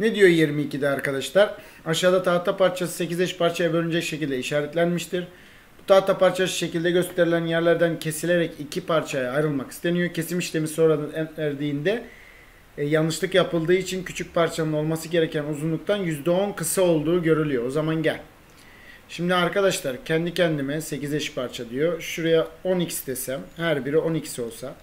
Ne diyor 22'de arkadaşlar? Aşağıda tahta parçası 8 eş parçaya bölünecek şekilde işaretlenmiştir. Bu tahta parçası şekilde gösterilen yerlerden kesilerek iki parçaya ayrılmak isteniyor. Kesim işlemi sonradan erdiğinde e, yanlışlık yapıldığı için küçük parçanın olması gereken uzunluktan %10 kısa olduğu görülüyor. O zaman gel. Şimdi arkadaşlar kendi kendime 8 eş parça diyor. Şuraya 10x desem her biri 10x olsa.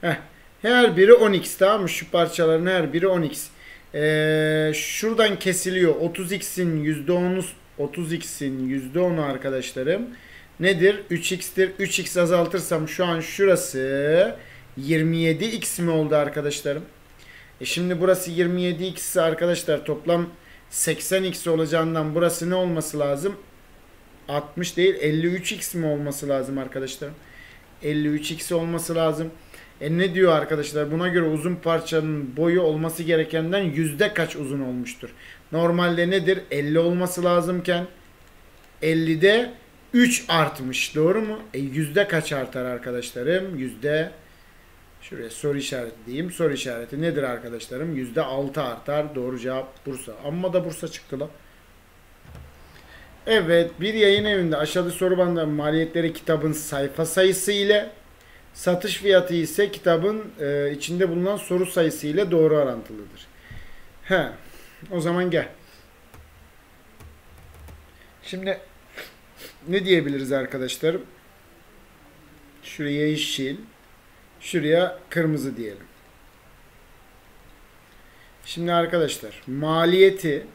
Heh, her biri 10x tamam mı? Şu parçaların her biri 10x. Ee, şuradan kesiliyor. 30x'in %10'u 30x'in %10'u arkadaşlarım nedir? 3x'tir. 3x azaltırsam şu an şurası 27x mi oldu arkadaşlarım? E şimdi burası 27x ise arkadaşlar toplam 80x olacağından burası ne olması lazım? 60 değil 53x mi olması lazım arkadaşlar? 53x olması lazım. E ne diyor arkadaşlar? Buna göre uzun parçanın boyu olması gerekenden yüzde kaç uzun olmuştur? Normalde nedir? 50 olması lazımken 50'de 3 artmış. Doğru mu? E yüzde kaç artar arkadaşlarım? Yüzde Şuraya soru işareti diyeyim. Soru işareti nedir arkadaşlarım? Yüzde 6 artar. Doğru cevap Bursa. Amma da Bursa çıktı la. Evet bir yayın evinde aşağıda soru bandı maliyetleri kitabın sayfa sayısı ile satış fiyatı ise kitabın e, içinde bulunan soru sayısı ile doğru orantılıdır. He. O zaman gel. Şimdi ne diyebiliriz arkadaşlarım? Şuraya yeşil, şuraya kırmızı diyelim. Şimdi arkadaşlar maliyeti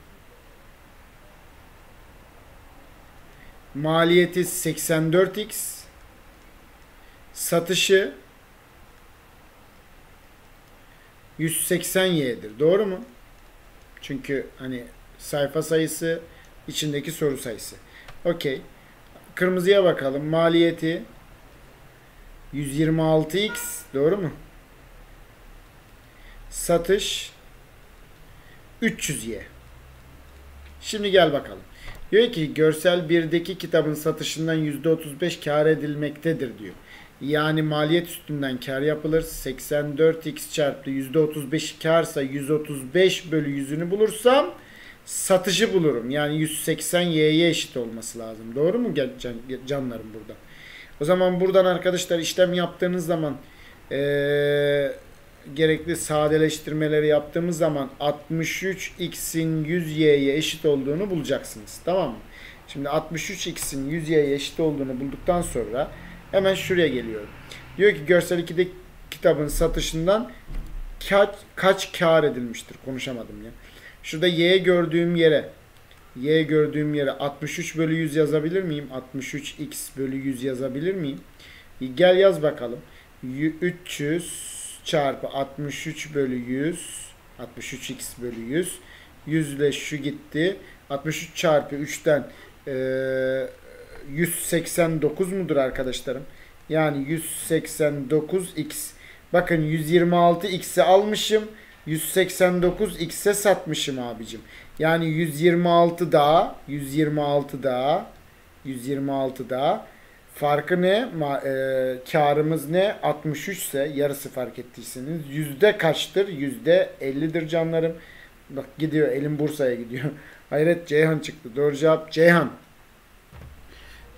maliyeti 84x satışı 180y'dir. Doğru mu? Çünkü hani sayfa sayısı içindeki soru sayısı. Okey. Kırmızıya bakalım. Maliyeti 126x. Doğru mu? Satış 300y. Şimdi gel bakalım. Diyor ki görsel 1'deki kitabın satışından %35 kar edilmektedir diyor. Yani maliyet üstünden kar yapılır. 84x çarpı %35 karsa 135 bölü 100'ünü bulursam satışı bulurum. Yani 180 y'ye eşit olması lazım. Doğru mu can, canlarım burada? O zaman buradan arkadaşlar işlem yaptığınız zaman ee, gerekli sadeleştirmeleri yaptığımız zaman 63x'in 100y'ye eşit olduğunu bulacaksınız. Tamam mı? Şimdi 63x'in 100y'ye eşit olduğunu bulduktan sonra hemen şuraya geliyorum. Diyor ki görsel 2'de kitabın satışından kaç, kaç kar edilmiştir? Konuşamadım ya. Şurada y gördüğüm yere y gördüğüm yere 63 bölü 100 yazabilir miyim? 63x bölü 100 yazabilir miyim? Gel yaz bakalım. 300 çarpı 63 bölü 100 63x bölü 100 100 ile şu gitti. 63 çarpı 3'ten e, 189 mudur arkadaşlarım? Yani 189x. Bakın 126x'i almışım. 189x'e satmışım abicim. Yani 126 daha, 126 daha, 126 daha. Farkı ne? Ma, e, karımız ne? 63 ise yarısı fark ettiyseniz yüzde kaçtır? Yüzde 50'dir canlarım. Bak gidiyor elim Bursa'ya gidiyor. Hayret Ceyhan çıktı. Doğru cevap Ceyhan.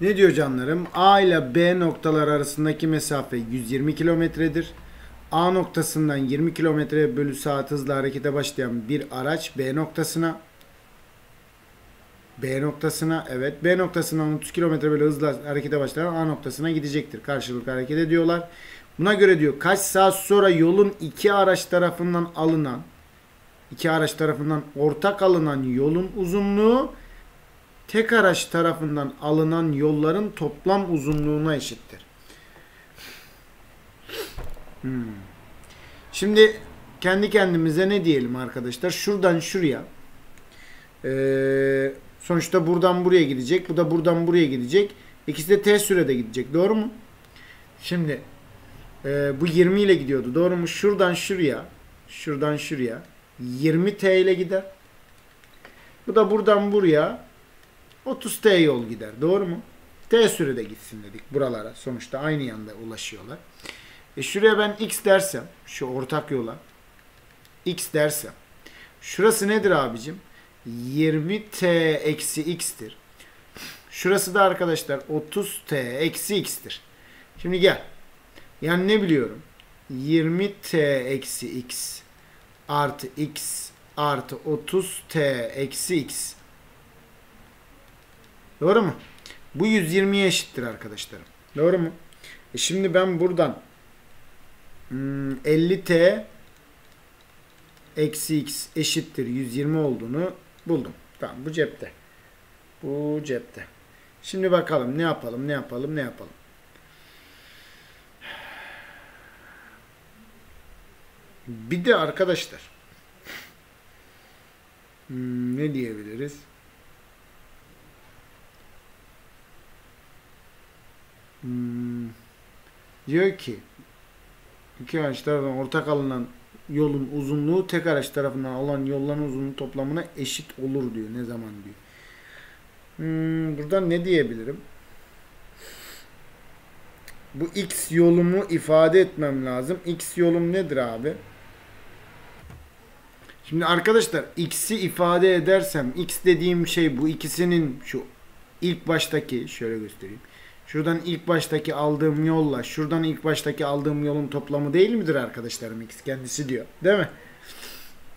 Ne diyor canlarım? A ile B noktalar arasındaki mesafe 120 kilometredir. A noktasından 20 km bölü saat hızla harekete başlayan bir araç B noktasına B noktasına evet B noktasından 30 km bölü hızla harekete başlayan A noktasına gidecektir. Karşılıklı hareket ediyorlar. Buna göre diyor kaç saat sonra yolun iki araç tarafından alınan iki araç tarafından ortak alınan yolun uzunluğu tek araç tarafından alınan yolların toplam uzunluğuna eşittir. Hmm. Şimdi kendi kendimize ne diyelim arkadaşlar? Şuradan şuraya ee, sonuçta buradan buraya gidecek. Bu da buradan buraya gidecek. İkisi de ters sürede gidecek. Doğru mu? Şimdi e, bu 20 ile gidiyordu. Doğru mu? Şuradan şuraya şuradan şuraya 20 T ile gider. Bu da buradan buraya 30 T yol gider. Doğru mu? T sürede gitsin dedik buralara. Sonuçta aynı yanda ulaşıyorlar. E şuraya ben X dersem şu ortak yola X dersem şurası nedir abicim? 20T eksi X'tir. Şurası da arkadaşlar 30T eksi X'tir. Şimdi gel. Yani ne biliyorum? 20T eksi X artı X artı 30T eksi X. Doğru mu? Bu 120'ye eşittir arkadaşlarım. Doğru mu? E şimdi ben buradan 50T hmm, eksi X eşittir 120 olduğunu buldum. Tamam bu cepte. Bu cepte. Şimdi bakalım ne yapalım ne yapalım ne yapalım. Bir de arkadaşlar hmm, ne diyebiliriz? Hmm, diyor ki iki araç tarafından ortak alınan yolun uzunluğu tek araç tarafından alınan yolların uzunluğu toplamına eşit olur diyor. Ne zaman diyor. Hmm, buradan ne diyebilirim? Bu x yolumu ifade etmem lazım. X yolum nedir abi? Şimdi arkadaşlar x'i ifade edersem x dediğim şey bu ikisinin şu ilk baştaki şöyle göstereyim. Şuradan ilk baştaki aldığım yolla şuradan ilk baştaki aldığım yolun toplamı değil midir arkadaşlarım x kendisi diyor. Değil mi?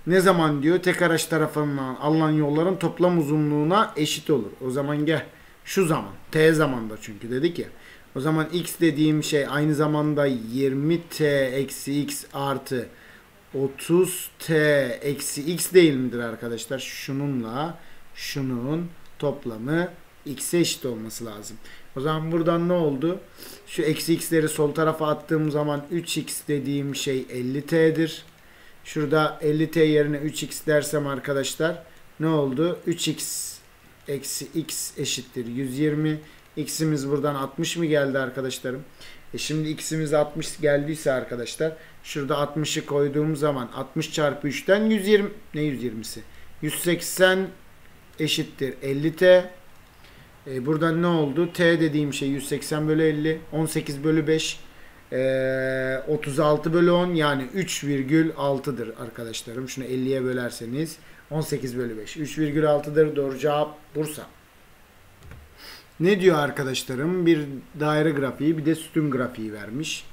Ne zaman diyor tek araç tarafından alınan yolların toplam uzunluğuna eşit olur. O zaman gel şu zaman t zamanda çünkü dedik ya. O zaman x dediğim şey aynı zamanda 20t eksi x artı 30t eksi x değil midir arkadaşlar? Şununla şunun toplamı x'e eşit olması lazım. O zaman buradan ne oldu? Şu eksi x'leri sol tarafa attığım zaman 3x dediğim şey 50t'dir. Şurada 50t yerine 3x dersem arkadaşlar ne oldu? 3x eksi x eşittir 120. X'imiz buradan 60 mı geldi arkadaşlarım? E şimdi x'imiz 60 geldiyse arkadaşlar şurada 60'ı koyduğum zaman 60 çarpı 3'ten 120 ne 120'si? 180 eşittir 50t. E buradan ne oldu? T dediğim şey 180 bölü 50. 18 bölü 5. E, 36 bölü 10 yani 3,6'dır arkadaşlarım. Şunu 50'ye bölerseniz 18 bölü 5. 3,6'dır. Doğru cevap Bursa. Ne diyor arkadaşlarım? Bir daire grafiği bir de sütun grafiği vermiş.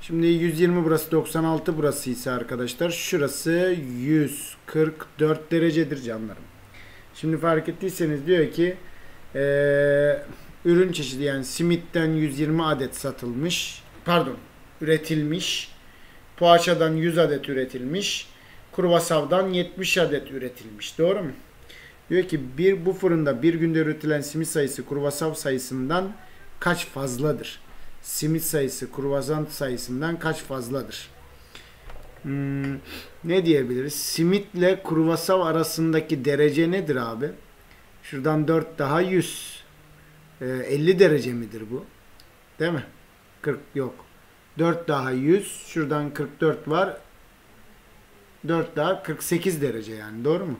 Şimdi 120 burası 96 burası ise arkadaşlar şurası 144 derecedir canlarım. Şimdi fark ettiyseniz diyor ki ee, ürün çeşidi yani simitten 120 adet satılmış. Pardon üretilmiş. Poğaçadan 100 adet üretilmiş. Kruvasavdan 70 adet üretilmiş. Doğru mu? Diyor ki bir bu fırında bir günde üretilen simit sayısı kruvasav sayısından kaç fazladır? Simit sayısı kruvasan sayısından kaç fazladır? Hmm, ne diyebiliriz? Simitle kruvasav arasındaki derece nedir abi? Şuradan 4 daha 100. Ee, 50 derece midir bu? Değil mi? 40 yok. 4 daha 100. Şuradan 44 var. 4 daha 48 derece yani. Doğru mu?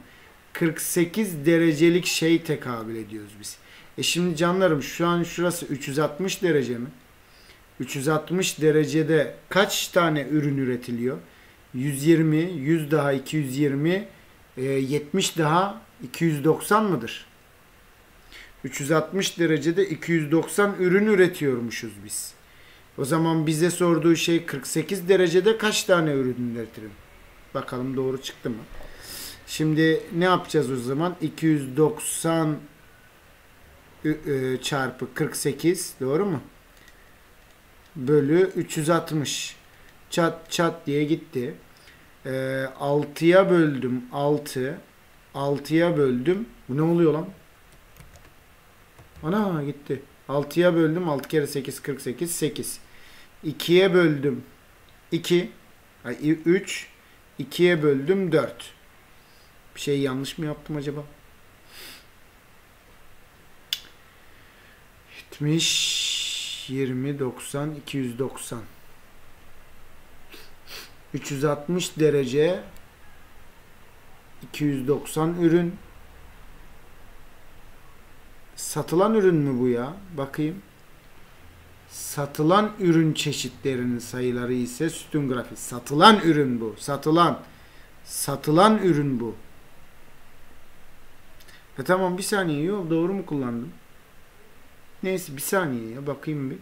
48 derecelik şey tekabül ediyoruz biz. E şimdi canlarım şu an şurası 360 derece mi? 360 derecede kaç tane ürün üretiliyor? 120, 100 daha 220, 70 daha 290 mıdır? 360 derecede 290 ürün üretiyormuşuz biz. O zaman bize sorduğu şey 48 derecede kaç tane ürün üretirim? Bakalım doğru çıktı mı? Şimdi ne yapacağız o zaman? 290 çarpı 48 doğru mu? Bölü 360 çat çat diye gitti. Ee, 6'ya böldüm 6. 6'ya böldüm. Bu ne oluyor lan? Ana gitti. 6'ya böldüm. 6 kere 8 48 8. 2'ye böldüm. 2. Ay 3. 2'ye böldüm 4. Bir şey yanlış mı yaptım acaba? 70 20 90 290 360 derece 290 ürün satılan ürün mü bu ya? Bakayım. Satılan ürün çeşitlerinin sayıları ise sütun grafik. Satılan ürün bu. Satılan. Satılan ürün bu. E tamam bir saniye yok doğru mu kullandım? Neyse bir saniye ya bakayım bir.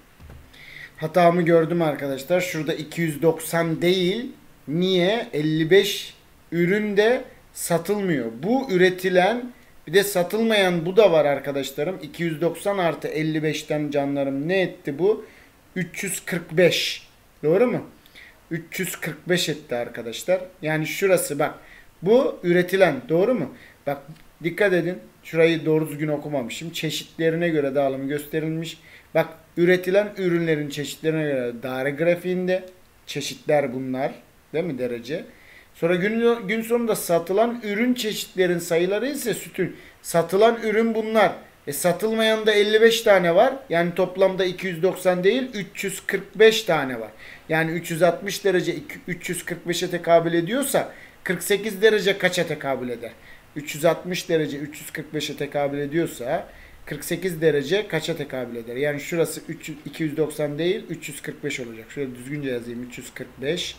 Hatamı gördüm arkadaşlar. Şurada 290 değil. Niye? 55 ürün de satılmıyor. Bu üretilen bir de satılmayan bu da var arkadaşlarım. 290 artı 55'ten canlarım ne etti bu? 345. Doğru mu? 345 etti arkadaşlar. Yani şurası bak. Bu üretilen. Doğru mu? Bak dikkat edin. Şurayı doğru düzgün okumamışım. Çeşitlerine göre dağılımı gösterilmiş. Bak üretilen ürünlerin çeşitlerine göre daire grafiğinde çeşitler bunlar. Değil mi derece? Sonra gün, gün sonunda satılan ürün çeşitlerin sayıları ise sütün. Satılan ürün bunlar. E satılmayan da 55 tane var. Yani toplamda 290 değil 345 tane var. Yani 360 derece 345'e tekabül ediyorsa 48 derece kaça tekabül eder? 360 derece 345'e tekabül ediyorsa 48 derece kaça tekabül eder? Yani şurası 3, 290 değil 345 olacak. Şöyle düzgünce yazayım 345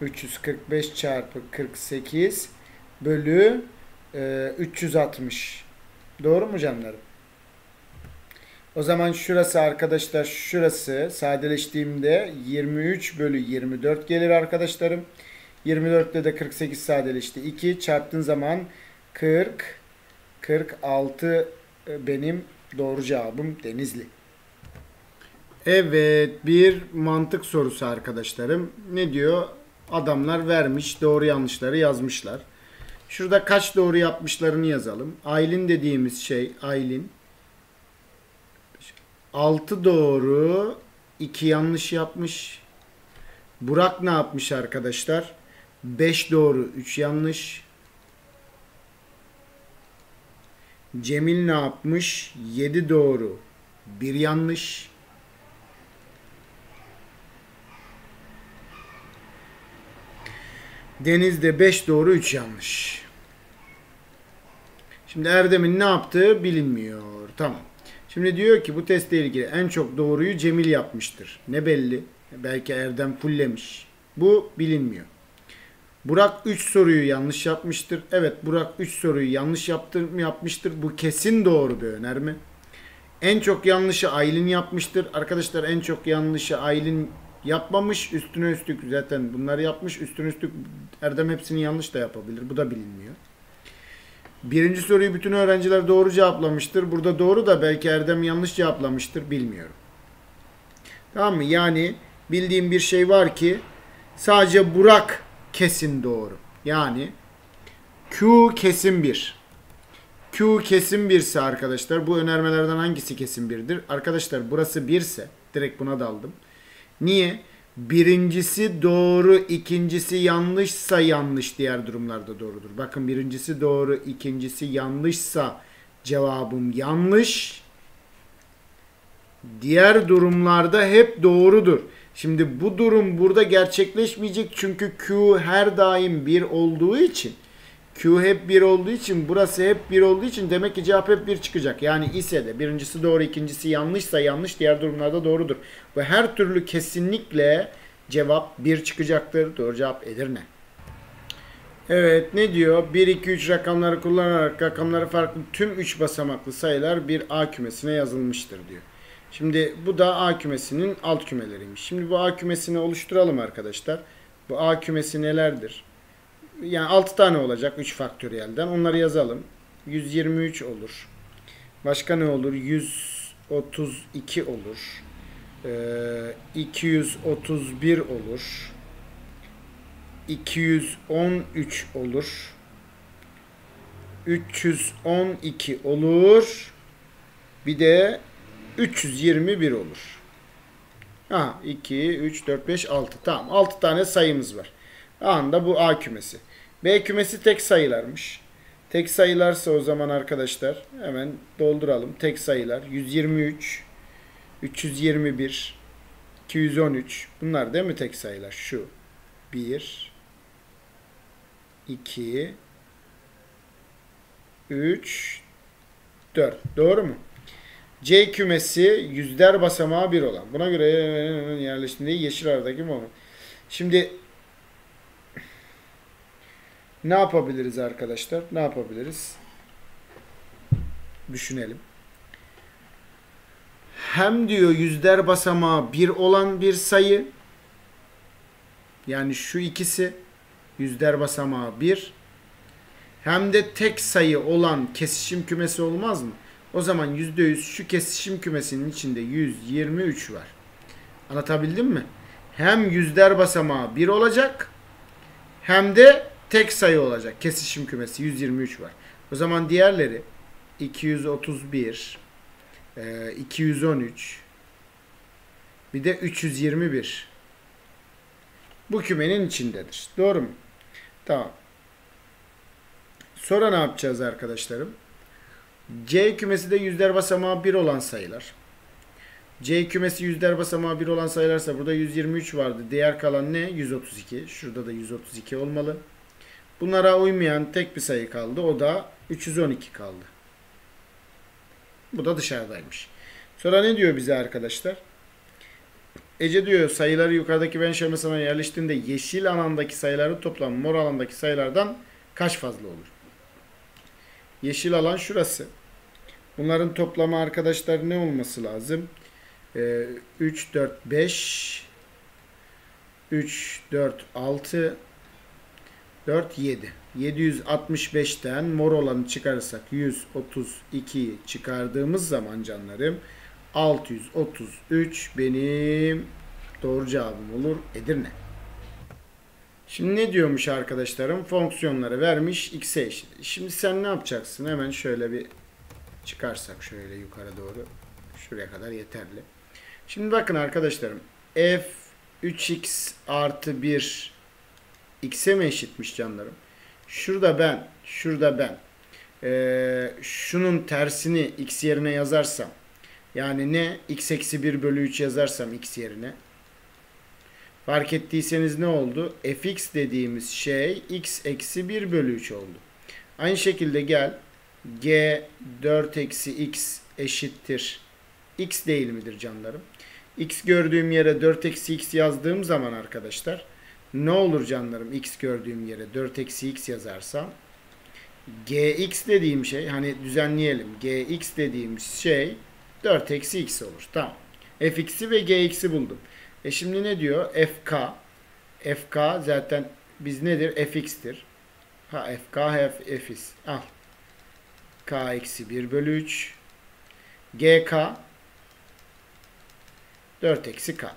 345 çarpı 48 bölü e, 360. Doğru mu canlarım? O zaman şurası arkadaşlar şurası sadeleştiğimde 23 bölü 24 gelir arkadaşlarım. 24'te de 48 sadeleşti. 2 çarptığın zaman 40 46 e, benim doğru cevabım Denizli. Evet bir mantık sorusu arkadaşlarım. Ne diyor? Adamlar vermiş doğru yanlışları yazmışlar. Şurada kaç doğru yapmışlarını yazalım. Aylin dediğimiz şey Aylin 6 doğru 2 yanlış yapmış. Burak ne yapmış arkadaşlar? 5 doğru 3 yanlış. Cemil ne yapmış? 7 doğru 1 yanlış. Deniz'de 5 doğru 3 yanlış. Şimdi Erdem'in ne yaptığı bilinmiyor. Tamam. Şimdi diyor ki bu testle ilgili en çok doğruyu Cemil yapmıştır. Ne belli? Belki Erdem fullemiş. Bu bilinmiyor. Burak 3 soruyu yanlış yapmıştır. Evet Burak 3 soruyu yanlış yaptır mı yapmıştır. Bu kesin doğru bir önerme. En çok yanlışı Aylin yapmıştır. Arkadaşlar en çok yanlışı Aylin yapmamış. Üstüne üstlük zaten bunları yapmış. Üstüne üstlük Erdem hepsini yanlış da yapabilir. Bu da bilinmiyor. Birinci soruyu bütün öğrenciler doğru cevaplamıştır. Burada doğru da belki Erdem yanlış cevaplamıştır. Bilmiyorum. Tamam mı? Yani bildiğim bir şey var ki sadece Burak kesin doğru. Yani Q kesin 1. Q kesin 1 ise arkadaşlar bu önermelerden hangisi kesin 1'dir? Arkadaşlar burası 1 ise direkt buna daldım. Niye? Birincisi doğru, ikincisi yanlışsa yanlış diğer durumlarda doğrudur. Bakın birincisi doğru, ikincisi yanlışsa cevabım yanlış. Diğer durumlarda hep doğrudur. Şimdi bu durum burada gerçekleşmeyecek çünkü Q her daim 1 olduğu için Q hep 1 olduğu için burası hep 1 olduğu için demek ki cevap hep 1 çıkacak. Yani ise de birincisi doğru ikincisi yanlışsa yanlış diğer durumlarda doğrudur. Ve her türlü kesinlikle cevap 1 çıkacaktır. Doğru cevap Edirne. Evet ne diyor? 1, 2, 3 rakamları kullanarak rakamları farklı tüm 3 basamaklı sayılar bir A kümesine yazılmıştır diyor. Şimdi bu da A kümesinin alt kümeleriymiş. Şimdi bu A kümesini oluşturalım arkadaşlar. Bu A kümesi nelerdir? Yani 6 tane olacak 3 faktöriyelden. Onları yazalım. 123 olur. Başka ne olur? 132 olur. Ee, 231 olur. 213 olur. 312 olur. Bir de 321 olur. Ha 2, 3, 4, 5, 6. Tamam 6 tane sayımız var. Anda bu A kümesi. B kümesi tek sayılarmış. Tek sayılarsa o zaman arkadaşlar hemen dolduralım. Tek sayılar 123, 321, 213. Bunlar değil mi tek sayılar? Şu. 1, 2, 3, 4. Doğru mu? C kümesi yüzler basamağı 1 olan. Buna göre yerleştiğinde yeşil aradaki moment. Şimdi ne yapabiliriz arkadaşlar? Ne yapabiliriz? Düşünelim. Hem diyor yüzler basamağı 1 olan bir sayı yani şu ikisi yüzler basamağı 1 hem de tek sayı olan kesişim kümesi olmaz mı? O zaman %100 şu kesişim kümesinin içinde 123 var. Anlatabildim mi? Hem yüzler basamağı 1 olacak hem de tek sayı olacak. Kesişim kümesi 123 var. O zaman diğerleri 231 213 bir de 321 bu kümenin içindedir. Doğru mu? Tamam. Sonra ne yapacağız arkadaşlarım? C kümesi de yüzler basamağı 1 olan sayılar. C kümesi yüzler basamağı 1 olan sayılarsa burada 123 vardı. Diğer kalan ne? 132. Şurada da 132 olmalı. Bunlara uymayan tek bir sayı kaldı. O da 312 kaldı. Bu da dışarıdaymış. Sonra ne diyor bize arkadaşlar? Ece diyor sayıları yukarıdaki ben şemasına yerleştiğinde yeşil alandaki sayıların toplamı mor alandaki sayılardan kaç fazla olur? Yeşil alan şurası. Bunların toplamı arkadaşlar ne olması lazım? Ee, 3, 4, 5 3, 4, 6 4, 7. 765'ten mor olanı çıkarırsak 132 çıkardığımız zaman canlarım 633 benim doğru cevabım olur Edirne. Şimdi ne diyormuş arkadaşlarım? Fonksiyonları vermiş x'e eşit. Şimdi sen ne yapacaksın? Hemen şöyle bir çıkarsak şöyle yukarı doğru. Şuraya kadar yeterli. Şimdi bakın arkadaşlarım. f 3x artı 1 x'e mi eşitmiş canlarım? Şurada ben, şurada ben ee, şunun tersini x yerine yazarsam yani ne? x eksi 1 bölü 3 yazarsam x yerine fark ettiyseniz ne oldu? fx dediğimiz şey x eksi 1 bölü 3 oldu. Aynı şekilde gel g 4 eksi x eşittir x değil midir canlarım? x gördüğüm yere 4 eksi x yazdığım zaman arkadaşlar ne olur canlarım x gördüğüm yere 4 eksi x yazarsam gx dediğim şey hani düzenleyelim gx dediğim şey 4 eksi x olur. Tamam. fx'i ve gx'i buldum. E şimdi ne diyor? fk fk zaten biz nedir? fx'tir. Ha fk f fx. Al. k eksi 1 bölü 3 gk 4 eksi k.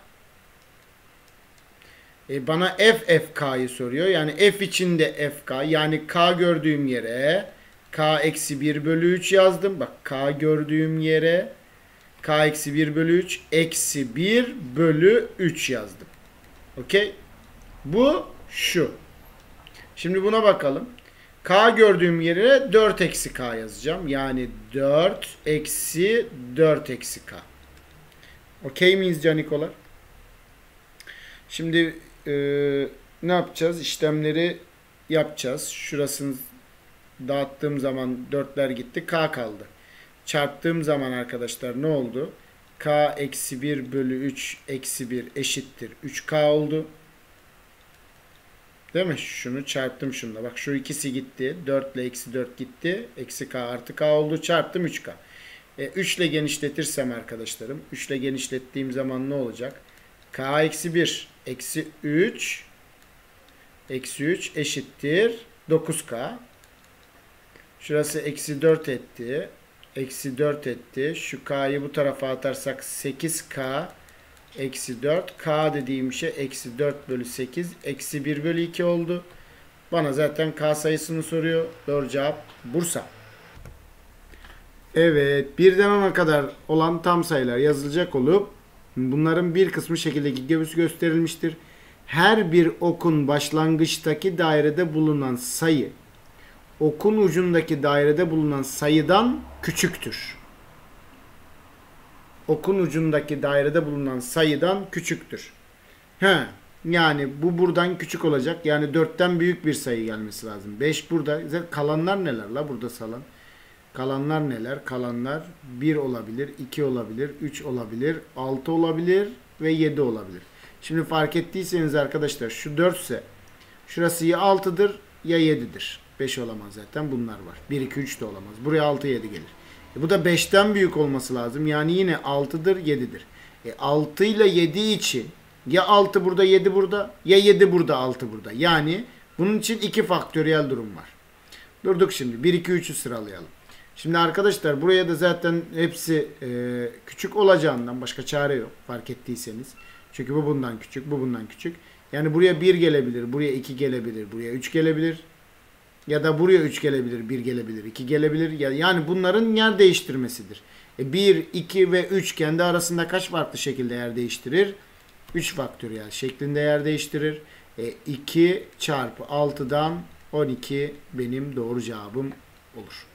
E bana f fk'yı soruyor. Yani f içinde fk yani k gördüğüm yere k eksi 1 bölü 3 yazdım. Bak k gördüğüm yere k eksi 1 bölü 3 eksi 1 bölü 3 yazdım. Okey. Bu şu. Şimdi buna bakalım. K gördüğüm yere 4 eksi K yazacağım. Yani 4 eksi 4 eksi K. Okey miyiz canikolar? Şimdi e, ne yapacağız? İşlemleri yapacağız. Şurasını dağıttığım zaman 4'ler gitti. K kaldı. Çarptığım zaman arkadaşlar ne oldu? K eksi 1 bölü 3 eksi 1 eşittir. 3K oldu. Değil mi? Şunu çarptım şunla. Bak şu ikisi gitti. 4 ile eksi 4 gitti. Eksi K artı K oldu. Çarptım 3K. E, 3 ile genişletirsem arkadaşlarım. 3 ile genişlettiğim zaman ne olacak? K eksi 1 eksi 3 eksi 3 eşittir 9K. Şurası eksi 4 etti. Eksi 4 etti. Şu K'yı bu tarafa atarsak 8K eksi 4. K dediğim şey eksi 4 bölü 8. Eksi 1 bölü 2 oldu. Bana zaten K sayısını soruyor. Doğru cevap Bursa. Evet. Birden 10'a kadar olan tam sayılar yazılacak olup bunların bir kısmı şekildeki göğüsü gösterilmiştir. Her bir okun başlangıçtaki dairede bulunan sayı okun ucundaki dairede bulunan sayıdan küçüktür. Okun ucundaki dairede bulunan sayıdan küçüktür. He, yani bu buradan küçük olacak. Yani 4'ten büyük bir sayı gelmesi lazım. 5 burada. Kalanlar neler la burada salan? Kalanlar neler? Kalanlar 1 olabilir, 2 olabilir, 3 olabilir, 6 olabilir ve 7 olabilir. Şimdi fark ettiyseniz arkadaşlar şu 4 ise şurası ya 6'dır ya 7'dir. 5 olamaz zaten bunlar var. 1, 2, 3 de olamaz. Buraya 6, 7 gelir. E bu da 5'ten büyük olması lazım. Yani yine 6'dır 7'dir. E 6 ile 7 için ya 6 burada 7 burada ya 7 burada 6 burada. Yani bunun için iki faktöriyel durum var. Durduk şimdi. 1, 2, 3'ü sıralayalım. Şimdi arkadaşlar buraya da zaten hepsi e, küçük olacağından başka çare yok fark ettiyseniz. Çünkü bu bundan küçük, bu bundan küçük. Yani buraya 1 gelebilir, buraya 2 gelebilir, buraya 3 gelebilir. Ya da buraya 3 gelebilir, 1 gelebilir, 2 gelebilir. Yani bunların yer değiştirmesidir. E 1, 2 ve 3 kendi arasında kaç farklı şekilde yer değiştirir? 3 faktöriyel şeklinde yer değiştirir. E 2 çarpı 6'dan 12 benim doğru cevabım olur.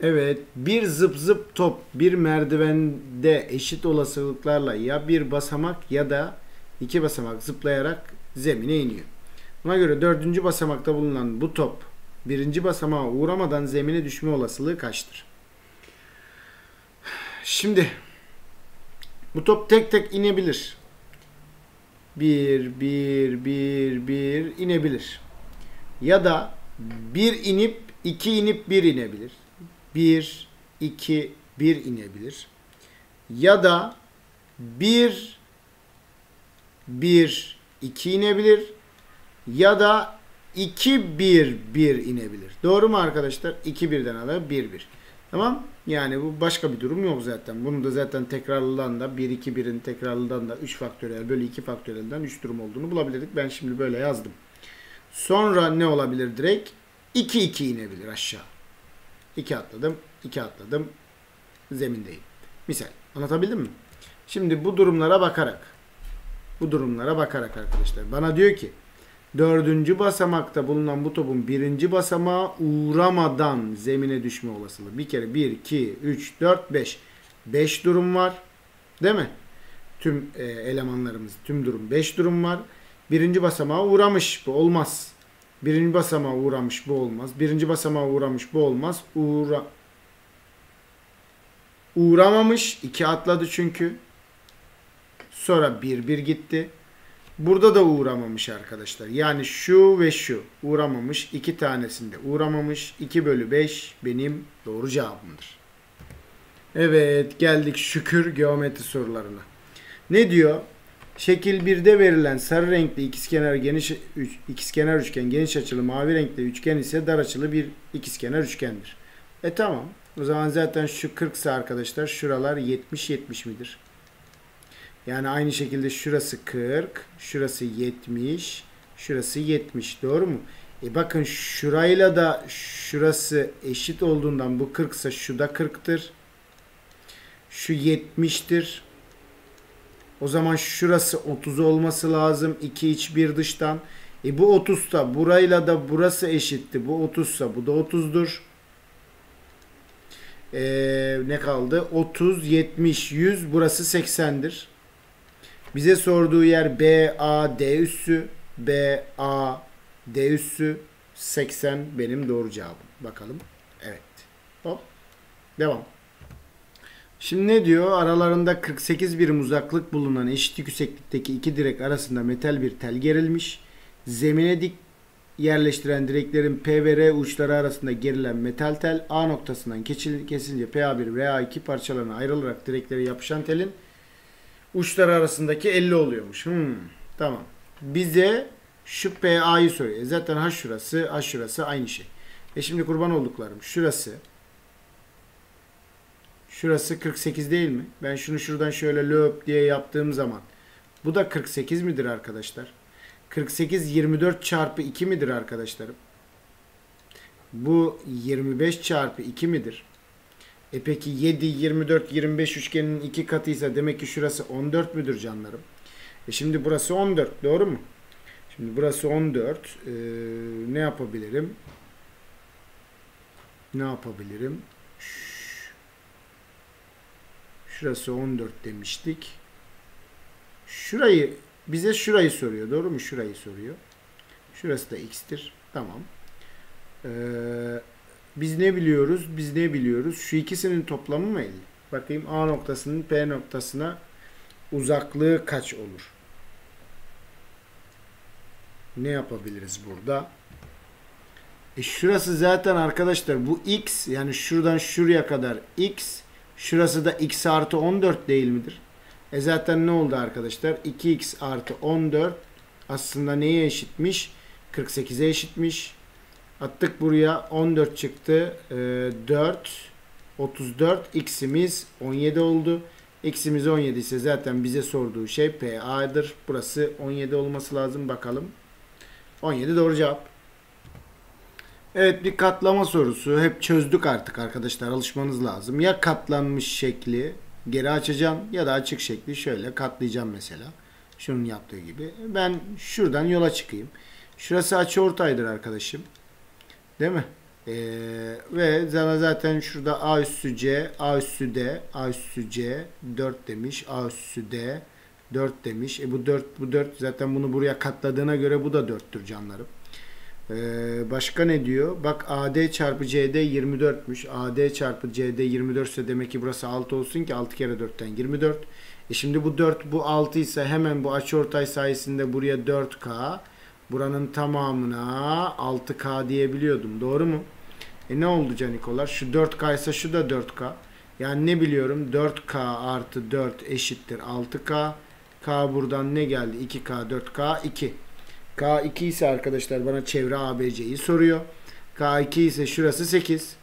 Evet, bir zıp zıp top bir merdivende eşit olasılıklarla ya bir basamak ya da iki basamak zıplayarak zemine iniyor. Buna göre dördüncü basamakta bulunan bu top birinci basamağa uğramadan zemine düşme olasılığı kaçtır? Şimdi bu top tek tek inebilir. Bir, bir, bir, bir inebilir. Ya da bir inip iki inip bir inebilir. 1, 2, 1 inebilir. Ya da 1, 1, 2 inebilir. Ya da 2, 1, 1 inebilir. Doğru mu arkadaşlar? 2, 1'den alır 1, 1. Tamam. Yani bu başka bir durum yok zaten. Bunu da zaten tekrarlıdan da 1, 2, 1'in tekrarlıdan da 3 faktöriyel bölü 2 faktöriyelden 3 durum olduğunu bulabilirdik. Ben şimdi böyle yazdım. Sonra ne olabilir direkt? 2, 2 inebilir aşağı. 2 atladım, 2 atladım. Zemindeyim. Misal. Anlatabildim mi? Şimdi bu durumlara bakarak bu durumlara bakarak arkadaşlar bana diyor ki dördüncü basamakta bulunan bu topun birinci basamağa uğramadan zemine düşme olasılığı. Bir kere 1, 2, 3, 4, 5. 5 durum var. Değil mi? Tüm e, elemanlarımız, tüm durum 5 durum var. Birinci basamağa uğramış. Bu olmaz. Birinci basamağa uğramış bu olmaz. Birinci basamağa uğramış bu olmaz. Uğra uğramamış. iki atladı çünkü. Sonra bir bir gitti. Burada da uğramamış arkadaşlar. Yani şu ve şu uğramamış. iki tanesinde uğramamış. 2 bölü 5 benim doğru cevabımdır. Evet geldik şükür geometri sorularına. Ne diyor? Şekil 1'de verilen sarı renkli ikizkenar geniş üç, ikizkenar üçgen geniş açılı mavi renkli üçgen ise dar açılı bir ikizkenar üçgendir. E tamam. O zaman zaten şu 40 ise arkadaşlar şuralar 70 70 midir? Yani aynı şekilde şurası 40, şurası 70, şurası 70. Doğru mu? E bakın şurayla da şurası eşit olduğundan bu 40 ise şu da 40'tır. Şu 70'tir. O zaman şurası 30 olması lazım. 2 iç bir dıştan. E bu 30 da burayla da burası eşitti. Bu 30 ise bu da 30'dur. Ee, ne kaldı? 30, 70, 100. Burası 80'dir. Bize sorduğu yer B, A, D üssü. B, A, D üssü 80 benim doğru cevabım. Bakalım. Evet. Hop. Devam. Şimdi ne diyor? Aralarında 48 birim uzaklık bulunan eşit yükseklikteki iki direk arasında metal bir tel gerilmiş. Zemine dik yerleştiren direklerin P ve R uçları arasında gerilen metal tel A noktasından kesilince PA1 ve A2 parçalarına ayrılarak direklere yapışan telin uçları arasındaki 50 oluyormuş. Hmm, tamam. Bize şu PA'yı soruyor. E zaten ha şurası, ha şurası aynı şey. E şimdi kurban olduklarım. Şurası Şurası 48 değil mi? Ben şunu şuradan şöyle löp diye yaptığım zaman bu da 48 midir arkadaşlar? 48 24 çarpı 2 midir arkadaşlarım? Bu 25 çarpı 2 midir? E peki 7, 24, 25 üçgenin iki katıysa demek ki şurası 14 müdür canlarım? E şimdi burası 14 doğru mu? Şimdi burası 14. Ee, ne yapabilirim? Ne yapabilirim? Şurası 14 demiştik. Şurayı bize şurayı soruyor. Doğru mu? Şurayı soruyor. Şurası da x'tir. Tamam. Ee, biz ne biliyoruz? Biz ne biliyoruz? Şu ikisinin toplamı mı 50? Bakayım A noktasının P noktasına uzaklığı kaç olur? Ne yapabiliriz burada? E şurası zaten arkadaşlar bu x yani şuradan şuraya kadar x şurası da x artı 14 değil midir? E zaten ne oldu arkadaşlar? 2x artı 14 aslında neye eşitmiş? 48'e eşitmiş. Attık buraya 14 çıktı. E, 4 34 x'imiz 17 oldu. X'imiz 17 ise zaten bize sorduğu şey PA'dır. Burası 17 olması lazım. Bakalım. 17 doğru cevap. Evet bir katlama sorusu. Hep çözdük artık arkadaşlar. Alışmanız lazım. Ya katlanmış şekli geri açacağım ya da açık şekli şöyle katlayacağım mesela. Şunun yaptığı gibi. Ben şuradan yola çıkayım. Şurası açı ortaydır arkadaşım. Değil mi? Ee, ve sana zaten şurada A üssü C, A üssü D, A üssü C 4 demiş. A üssü D 4 demiş. E bu 4 bu 4 zaten bunu buraya katladığına göre bu da 4'tür canlarım. Ee, başka ne diyor? Bak AD çarpı CD 24'müş. AD çarpı CD 24 ise demek ki burası 6 olsun ki 6 kere 4'ten 24. E şimdi bu 4 bu 6 ise hemen bu açıortay sayesinde buraya 4K buranın tamamına 6K diyebiliyordum. Doğru mu? E ne oldu canikolar? Şu 4K ise şu da 4K. Yani ne biliyorum? 4K artı 4 eşittir 6K. K buradan ne geldi? 2K, 4K, 2. K2 ise arkadaşlar bana çevre ABC'yi soruyor. K2 ise şurası 8.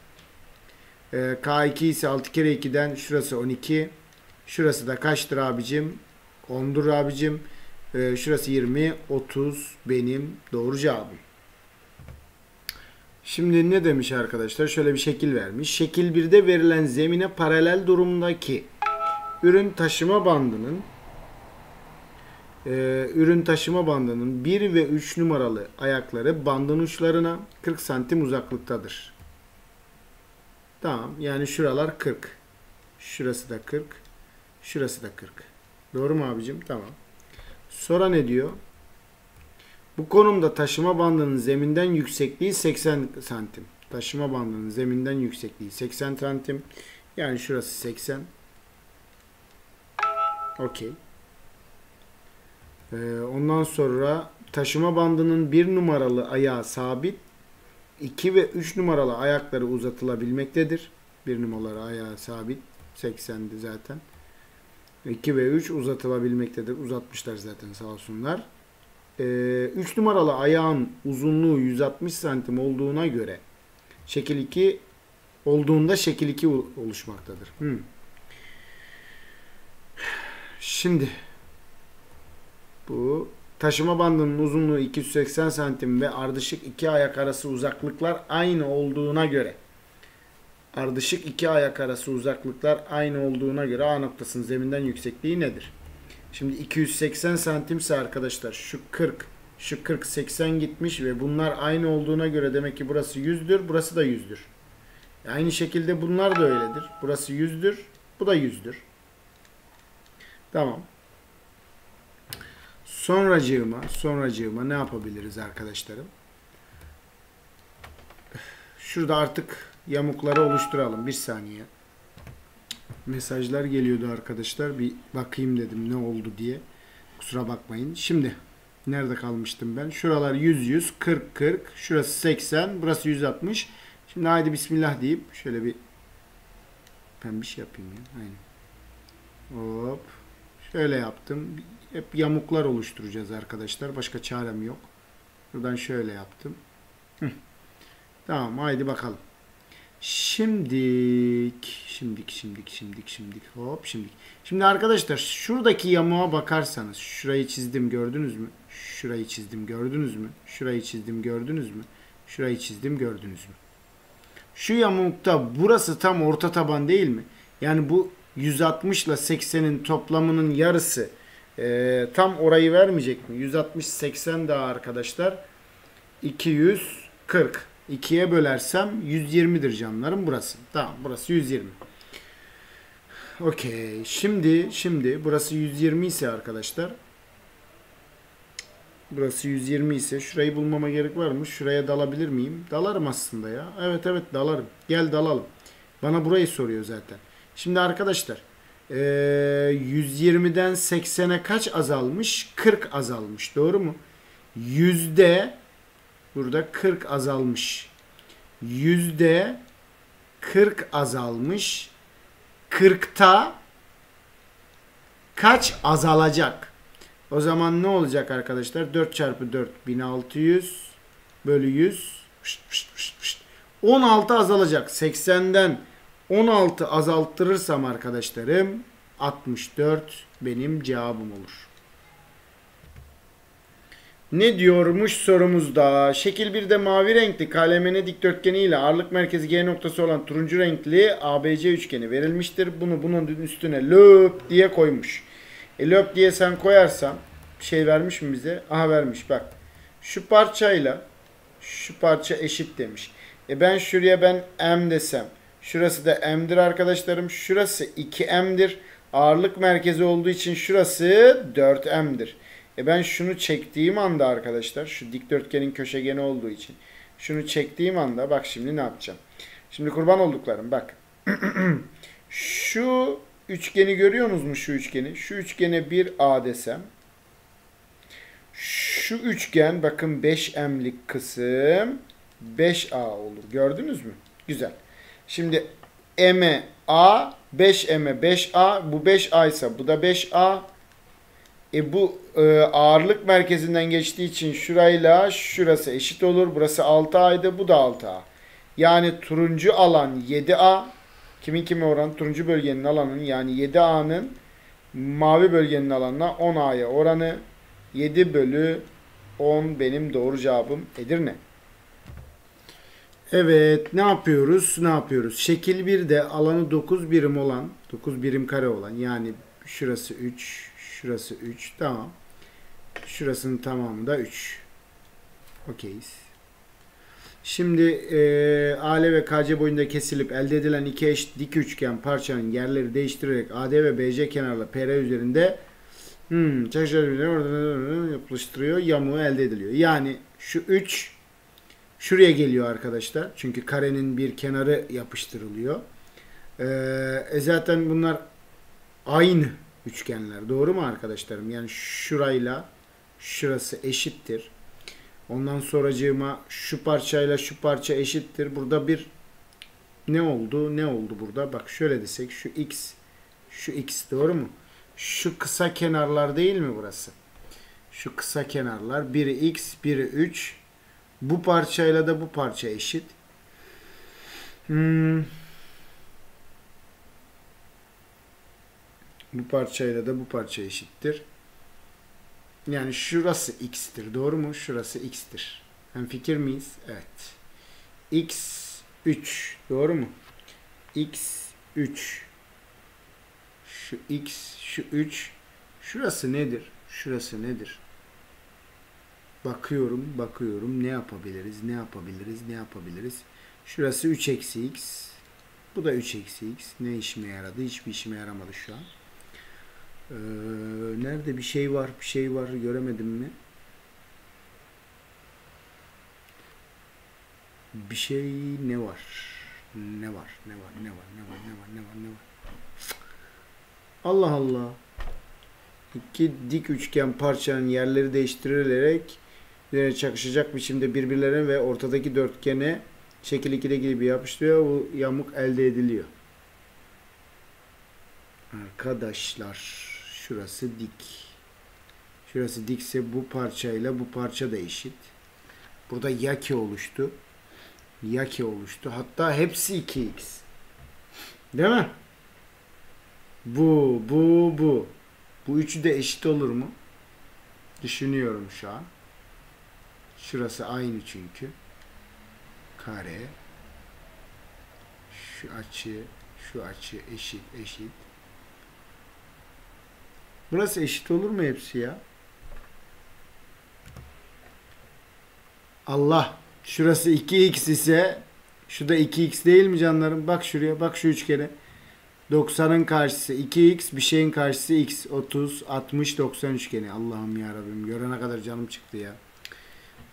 Ee, K2 ise 6 kere 2'den şurası 12. Şurası da kaçtır abicim? 10'dur abicim. Ee, şurası 20. 30 benim doğru cevabım. Şimdi ne demiş arkadaşlar? Şöyle bir şekil vermiş. Şekil 1'de verilen zemine paralel durumdaki ürün taşıma bandının e, ürün taşıma bandının 1 ve 3 numaralı ayakları bandın uçlarına 40 santim uzaklıktadır. Tamam. Yani şuralar 40. Şurası da 40. Şurası da 40. Doğru mu abicim? Tamam. Sonra ne diyor? Bu konumda taşıma bandının zeminden yüksekliği 80 santim. Taşıma bandının zeminden yüksekliği 80 santim. Yani şurası 80. Okey. Ee, ondan sonra taşıma bandının bir numaralı ayağı sabit. 2 ve 3 numaralı ayakları uzatılabilmektedir. Bir numaralı ayağı sabit. 80'di zaten. 2 ve 3 uzatılabilmektedir. Uzatmışlar zaten sağ olsunlar. 3 ee, numaralı ayağın uzunluğu 160 santim olduğuna göre şekil 2 olduğunda şekil 2 oluşmaktadır. Hmm. Şimdi bu taşıma bandının uzunluğu 280 santim ve ardışık iki ayak arası uzaklıklar aynı olduğuna göre ardışık iki ayak arası uzaklıklar aynı olduğuna göre A noktasının zeminden yüksekliği nedir? Şimdi 280 santimse arkadaşlar şu 40 şu 40 80 gitmiş ve bunlar aynı olduğuna göre demek ki burası 100'dür burası da 100'dür. Aynı şekilde bunlar da öyledir. Burası 100'dür bu da 100'dür. Tamam. Sonracığıma, sonracığıma ne yapabiliriz arkadaşlarım? Şurada artık yamukları oluşturalım. Bir saniye. Mesajlar geliyordu arkadaşlar. Bir bakayım dedim ne oldu diye. Kusura bakmayın. Şimdi nerede kalmıştım ben? Şuralar 100 100 40 40. Şurası 80. Burası 160. Şimdi haydi bismillah deyip şöyle bir ben bir şey yapayım ya. Aynen. Hop. Şöyle yaptım hep yamuklar oluşturacağız arkadaşlar. Başka çarem yok. Buradan şöyle yaptım. Tamam haydi bakalım. Şimdik, şimdik, şimdik, şimdik, şimdik, hop, şimdik. Şimdi arkadaşlar şuradaki yamuğa bakarsanız, şurayı çizdim gördünüz mü? Şurayı çizdim gördünüz mü? Şurayı çizdim gördünüz mü? Şurayı çizdim gördünüz mü? Şu yamukta burası tam orta taban değil mi? Yani bu 160 ile 80'in toplamının yarısı e, tam orayı vermeyecek mi? 160 80 daha arkadaşlar 240 2'ye bölersem 120'dir canlarım burası. Tamam burası 120. Okey. Şimdi şimdi burası 120 ise arkadaşlar Burası 120 ise şurayı bulmama gerek var mı? Şuraya dalabilir miyim? Dalarım aslında ya. Evet evet dalarım. Gel dalalım. Bana burayı soruyor zaten. Şimdi arkadaşlar ee, 120'den 80'e kaç azalmış? 40 azalmış. Doğru mu? Yüzde burada 40 azalmış. Yüzde 40 azalmış. 40'ta kaç azalacak? O zaman ne olacak arkadaşlar? 4 çarpı 4 1600 bölü 100 16 azalacak. 80'den 16 azalttırırsam arkadaşlarım 64 benim cevabım olur. Ne diyormuş sorumuzda? Şekil 1'de mavi renkli KLMN dikdörtgeni ile ağırlık merkezi G noktası olan turuncu renkli ABC üçgeni verilmiştir. Bunu bunun üstüne löp diye koymuş. E löp diye sen koyarsan şey vermiş mi bize? Aha vermiş bak. Şu parçayla şu parça eşit demiş. E ben şuraya ben M desem. Şurası da M'dir arkadaşlarım. Şurası 2M'dir. Ağırlık merkezi olduğu için şurası 4M'dir. E ben şunu çektiğim anda arkadaşlar şu dikdörtgenin köşegeni olduğu için şunu çektiğim anda bak şimdi ne yapacağım. Şimdi kurban olduklarım bak. şu üçgeni görüyorsunuz mu şu üçgeni? Şu üçgene bir A desem. Şu üçgen bakın 5M'lik kısım 5A olur. Gördünüz mü? Güzel. Şimdi M'e A 5M'e 5A bu 5A ise bu da 5A e bu e, ağırlık merkezinden geçtiği için şurayla şurası eşit olur. Burası 6A'ydı bu da 6A. Yani turuncu alan 7A. Kimin kime oran? Turuncu bölgenin alanının yani 7A'nın mavi bölgenin alanına 10A'ya oranı 7 bölü 10 benim doğru cevabım Edirne. Evet ne yapıyoruz? Ne yapıyoruz? Şekil 1'de alanı 9 birim olan 9 birim kare olan yani şurası 3 şurası 3 tamam. Şurasının tamamı da 3. Okeyiz. Şimdi e, AL ve KC boyunda kesilip elde edilen iki eş dik üçgen parçanın yerleri değiştirerek AD ve BC kenarla PR üzerinde Hmm, oradan yapıştırıyor. Yamuğu elde ediliyor. Yani şu 3 şuraya geliyor arkadaşlar. Çünkü karenin bir kenarı yapıştırılıyor. Ee, e zaten bunlar aynı üçgenler. Doğru mu arkadaşlarım? Yani şurayla şurası eşittir. Ondan sonracığıma şu parçayla şu parça eşittir. Burada bir ne oldu? Ne oldu burada? Bak şöyle desek şu x şu x doğru mu? Şu kısa kenarlar değil mi burası? Şu kısa kenarlar. Biri x, biri 3. Bu parçayla da bu parça eşit. Hmm. Bu parçayla da bu parça eşittir. Yani şurası x'tir. Doğru mu? Şurası x'tir. Hem fikir miyiz? Evet. x 3. Doğru mu? x 3. Şu x şu 3 şurası nedir? Şurası nedir? Bakıyorum, bakıyorum. Ne yapabiliriz? Ne yapabiliriz? Ne yapabiliriz? Şurası 3 eksi x. Bu da 3 eksi x. Ne işime yaradı? Hiçbir işime yaramadı şu an. Ee, nerede bir şey var? Bir şey var. Göremedim mi? Bir şey ne var? Ne var? Ne var? Ne var? Ne var? Ne var? Ne var? Ne var? Allah Allah. İki dik üçgen parçanın yerleri değiştirilerek çakışacak biçimde birbirlerine ve ortadaki dörtgene şekil 2'de gibi yapıştırıyor. Bu yamuk elde ediliyor. Arkadaşlar şurası dik. Şurası dikse bu parçayla bu parça da eşit. Burada yaki oluştu. Yaki oluştu. Hatta hepsi 2x. Değil mi? Bu, bu, bu. Bu üçü de eşit olur mu? Düşünüyorum şu an. Şurası aynı çünkü. Kare. Şu açı, şu açı eşit, eşit. Burası eşit olur mu hepsi ya? Allah. Şurası 2x ise şu da 2x değil mi canlarım? Bak şuraya bak şu üçgene. 90'ın karşısı 2x bir şeyin karşısı x 30 60 90 üçgeni. Allah'ım ya Rabbim görene kadar canım çıktı ya.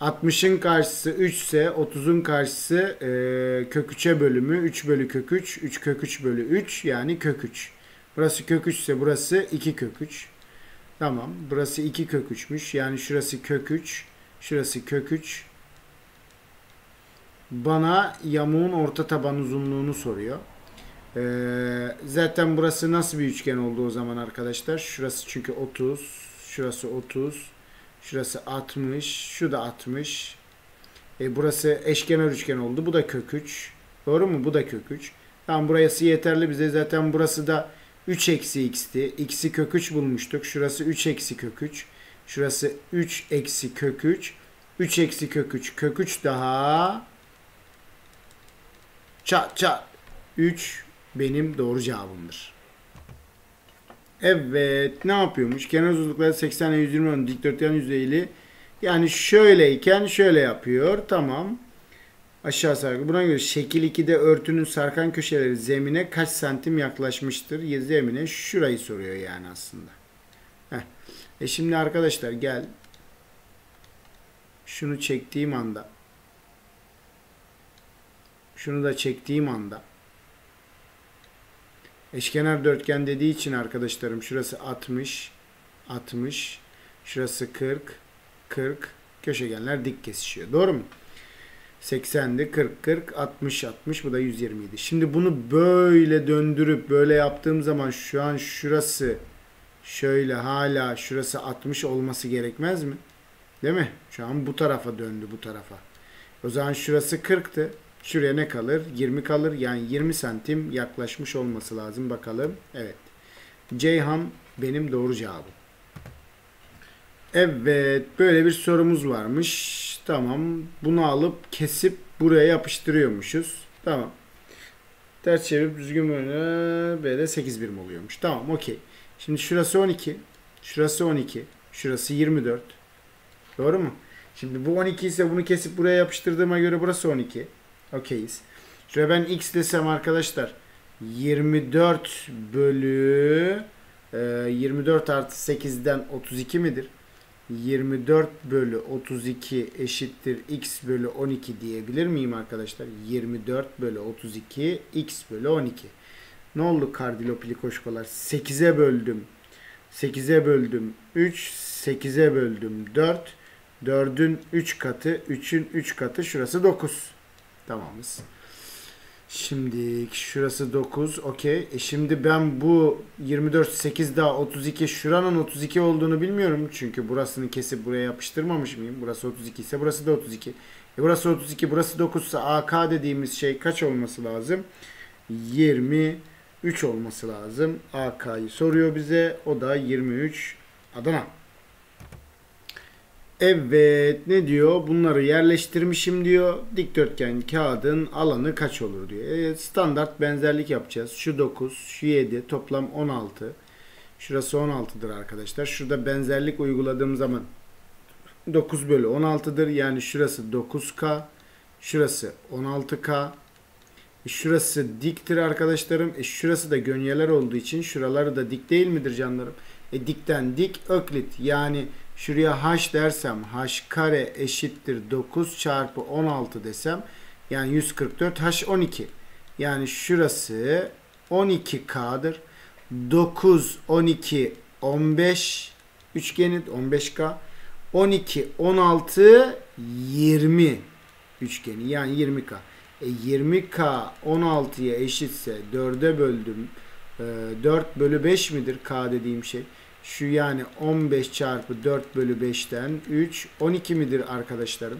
60'ın karşısı 3 ise 30'un karşısı e, kök 3'e bölümü 3 bölü kök 3 3 kök 3 bölü 3 yani kök 3. Burası kök 3 ise burası 2 kök 3. Tamam burası 2 kök 3'müş yani şurası kök 3 şurası kök 3 bana yamuğun orta taban uzunluğunu soruyor. Ee, zaten burası nasıl bir üçgen oldu o zaman arkadaşlar? Şurası çünkü 30, şurası 30, şurası 60, şu da 60. E, burası eşkenar üçgen oldu. Bu da kök 3. Doğru mu? Bu da kök 3. Tamam burası yeterli bize. Zaten burası da 3 eksi x'ti. X'i kök 3 bulmuştuk. Şurası 3 eksi kök 3. Şurası 3 eksi kök 3. 3 eksi kök 3. Kök 3 daha çat çat 3 benim doğru cevabımdır. Evet ne yapıyormuş? Kenar uzunlukları 80 ile 120 ön dikdörtgen yüzeyli. Yani şöyleyken şöyle yapıyor. Tamam. Aşağı sarkı. Buna göre şekil 2'de örtünün sarkan köşeleri zemine kaç santim yaklaşmıştır? Zemine şurayı soruyor yani aslında. Heh. E şimdi arkadaşlar gel. Şunu çektiğim anda. Şunu da çektiğim anda. Eşkenar dörtgen dediği için arkadaşlarım şurası 60, 60, şurası 40, 40, köşegenler dik kesişiyor. Doğru mu? 80'di, 40, 40, 60, 60, bu da 127. Şimdi bunu böyle döndürüp böyle yaptığım zaman şu an şurası şöyle hala şurası 60 olması gerekmez mi? Değil mi? Şu an bu tarafa döndü bu tarafa. O zaman şurası 40'tı. Şuraya ne kalır? 20 kalır. Yani 20 santim yaklaşmış olması lazım. Bakalım. Evet. Ceyhan benim doğru cevabım. Evet. Böyle bir sorumuz varmış. Tamam. Bunu alıp kesip buraya yapıştırıyormuşuz. Tamam. Ters çevirip düzgün böyle böyle 8 birim oluyormuş. Tamam. Okey. Şimdi şurası 12. Şurası 12. Şurası 24. Doğru mu? Şimdi bu 12 ise bunu kesip buraya yapıştırdığıma göre burası 12. Okeyiz. Şuraya ben x desem arkadaşlar 24 bölü e, 24 artı 8'den 32 midir? 24 bölü 32 eşittir x bölü 12 diyebilir miyim arkadaşlar? 24 bölü 32 x bölü 12. Ne oldu kardilopili koşkolar? 8'e böldüm. 8'e böldüm 3. 8'e böldüm 4. 4'ün 3 katı. 3'ün 3 katı. Şurası 9. Tamamız. Şimdi şurası 9. Okey. E şimdi ben bu 24 8 daha 32 şuranın 32 olduğunu bilmiyorum. Çünkü burasını kesip buraya yapıştırmamış mıyım? Burası 32 ise burası da 32. E burası 32 burası 9 ise AK dediğimiz şey kaç olması lazım? 23 olması lazım. AK'yı soruyor bize. O da 23 Adana. Evet ne diyor? Bunları yerleştirmişim diyor. Dikdörtgen kağıdın alanı kaç olur diyor. E, standart benzerlik yapacağız. Şu 9, şu 7 toplam 16. Şurası 16'dır arkadaşlar. Şurada benzerlik uyguladığım zaman 9 bölü 16'dır. Yani şurası 9K. Şurası 16K. E, şurası diktir arkadaşlarım. E, şurası da gönyeler olduğu için şuraları da dik değil midir canlarım? E, dikten dik öklit. Yani Şuraya h dersem h kare eşittir 9 çarpı 16 desem yani 144 h 12. Yani şurası 12k'dır. 9 12 15 üçgeni 15k 12 16 20 üçgeni yani 20k. E 20k 16'ya eşitse 4'e böldüm. E, 4 bölü 5 midir k dediğim şey? Şu yani 15 çarpı 4 bölü 5'ten 3 12 midir arkadaşlarım?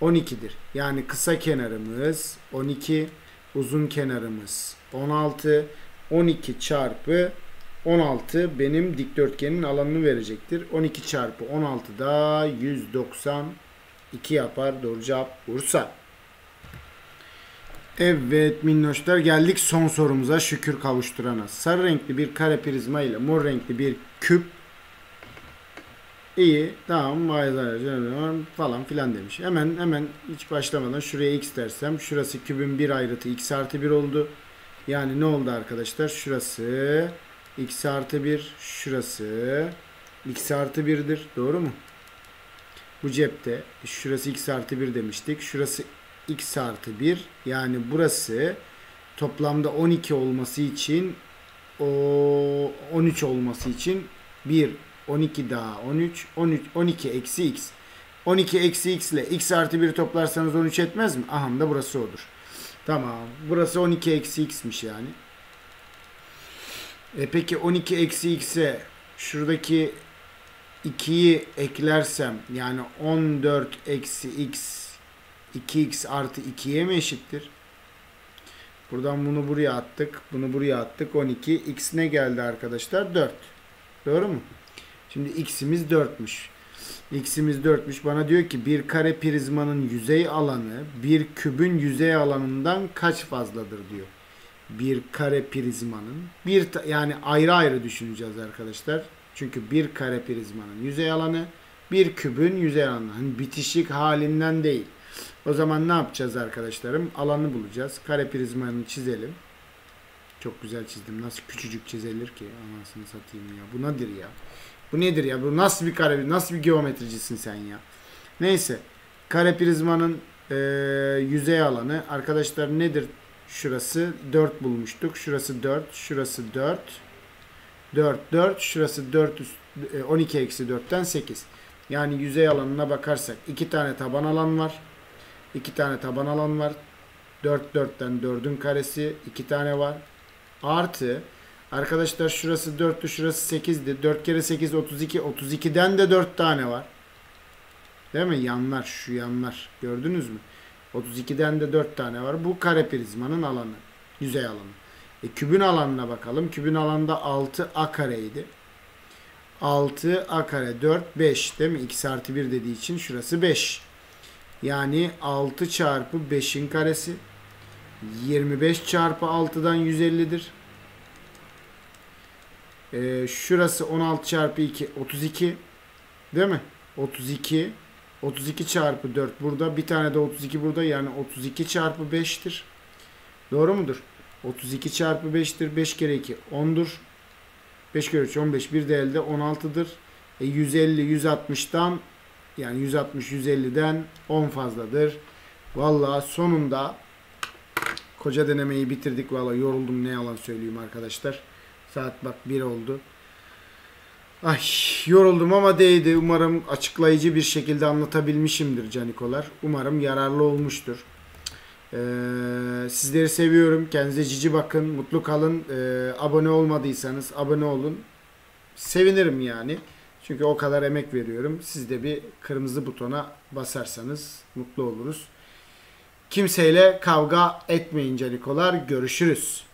12'dir. Yani kısa kenarımız 12, uzun kenarımız 16. 12 çarpı 16 benim dikdörtgenin alanını verecektir. 12 çarpı 16 da 192 yapar. Doğru cevap Bursa. Evet minnoşlar geldik son sorumuza şükür kavuşturana. Sarı renkli bir kare prizma ile mor renkli bir küp İyi tamam falan filan demiş. Hemen hemen hiç başlamadan şuraya x dersem şurası kübün bir ayrıtı x artı 1 oldu. Yani ne oldu arkadaşlar? Şurası x artı 1 şurası x artı 1'dir. Doğru mu? Bu cepte şurası x artı 1 demiştik. Şurası x artı 1 yani burası toplamda 12 olması için o 13 olması için 1 12 daha 13 13 12 eksi x 12 eksi x ile x artı 1'i toplarsanız 13 etmez mi? Aha da burası odur. Tamam. Burası 12 eksi x'miş yani. E peki 12 eksi x'e şuradaki 2'yi eklersem yani 14 eksi x 2x artı 2'ye mi eşittir? Buradan bunu buraya attık. Bunu buraya attık. 12. X ne geldi arkadaşlar? 4. Doğru mu? Şimdi x'imiz 4'müş. x'imiz 4'müş. Bana diyor ki bir kare prizmanın yüzey alanı bir kübün yüzey alanından kaç fazladır diyor. Bir kare prizmanın bir yani ayrı ayrı düşüneceğiz arkadaşlar. Çünkü bir kare prizmanın yüzey alanı bir kübün yüzey alanı. Hani bitişik halinden değil. O zaman ne yapacağız arkadaşlarım? Alanı bulacağız. Kare prizmanı çizelim. Çok güzel çizdim. Nasıl küçücük çizilir ki? Anasını satayım ya. Bu nedir ya? Bu nedir ya? Bu nasıl bir kare, nasıl bir geometricisin sen ya? Neyse. Kare prizmanın e, yüzey alanı arkadaşlar nedir? Şurası 4 bulmuştuk. Şurası 4, şurası 4. 4 4 şurası 4 üst, 12 eksi 4'ten 8. Yani yüzey alanına bakarsak iki tane taban alan var. İki tane taban alan var. 4 4'ten 4'ün karesi iki tane var. Artı Arkadaşlar şurası 4'tü şurası 8'di. 4 kere 8 32. 32'den de 4 tane var. Değil mi? Yanlar şu yanlar. Gördünüz mü? 32'den de 4 tane var. Bu kare prizmanın alanı. Yüzey alanı. E, kübün alanına bakalım. Kübün alanında 6 a kareydi. 6 a kare 4 5 değil mi? x artı 1 dediği için şurası 5. Yani 6 çarpı 5'in karesi 25 çarpı 6'dan 150'dir. Ee, şurası 16 çarpı 2 32 değil mi? 32 32 çarpı 4 burada bir tane de 32 burada yani 32 çarpı 5'tir. Doğru mudur? 32 çarpı 5'tir. 5 kere 2 10'dur. 5 kere 3 15 bir de elde 16'dır. E 150 160'dan yani 160 150'den 10 fazladır. Valla sonunda koca denemeyi bitirdik. Valla yoruldum ne yalan söyleyeyim arkadaşlar. Saat bak 1 oldu. Ay yoruldum ama değdi. Umarım açıklayıcı bir şekilde anlatabilmişimdir canikolar. Umarım yararlı olmuştur. Ee, sizleri seviyorum. Kendinize cici bakın. Mutlu kalın. Ee, abone olmadıysanız abone olun. Sevinirim yani. Çünkü o kadar emek veriyorum. Siz de bir kırmızı butona basarsanız mutlu oluruz. Kimseyle kavga etmeyin canikolar. Görüşürüz.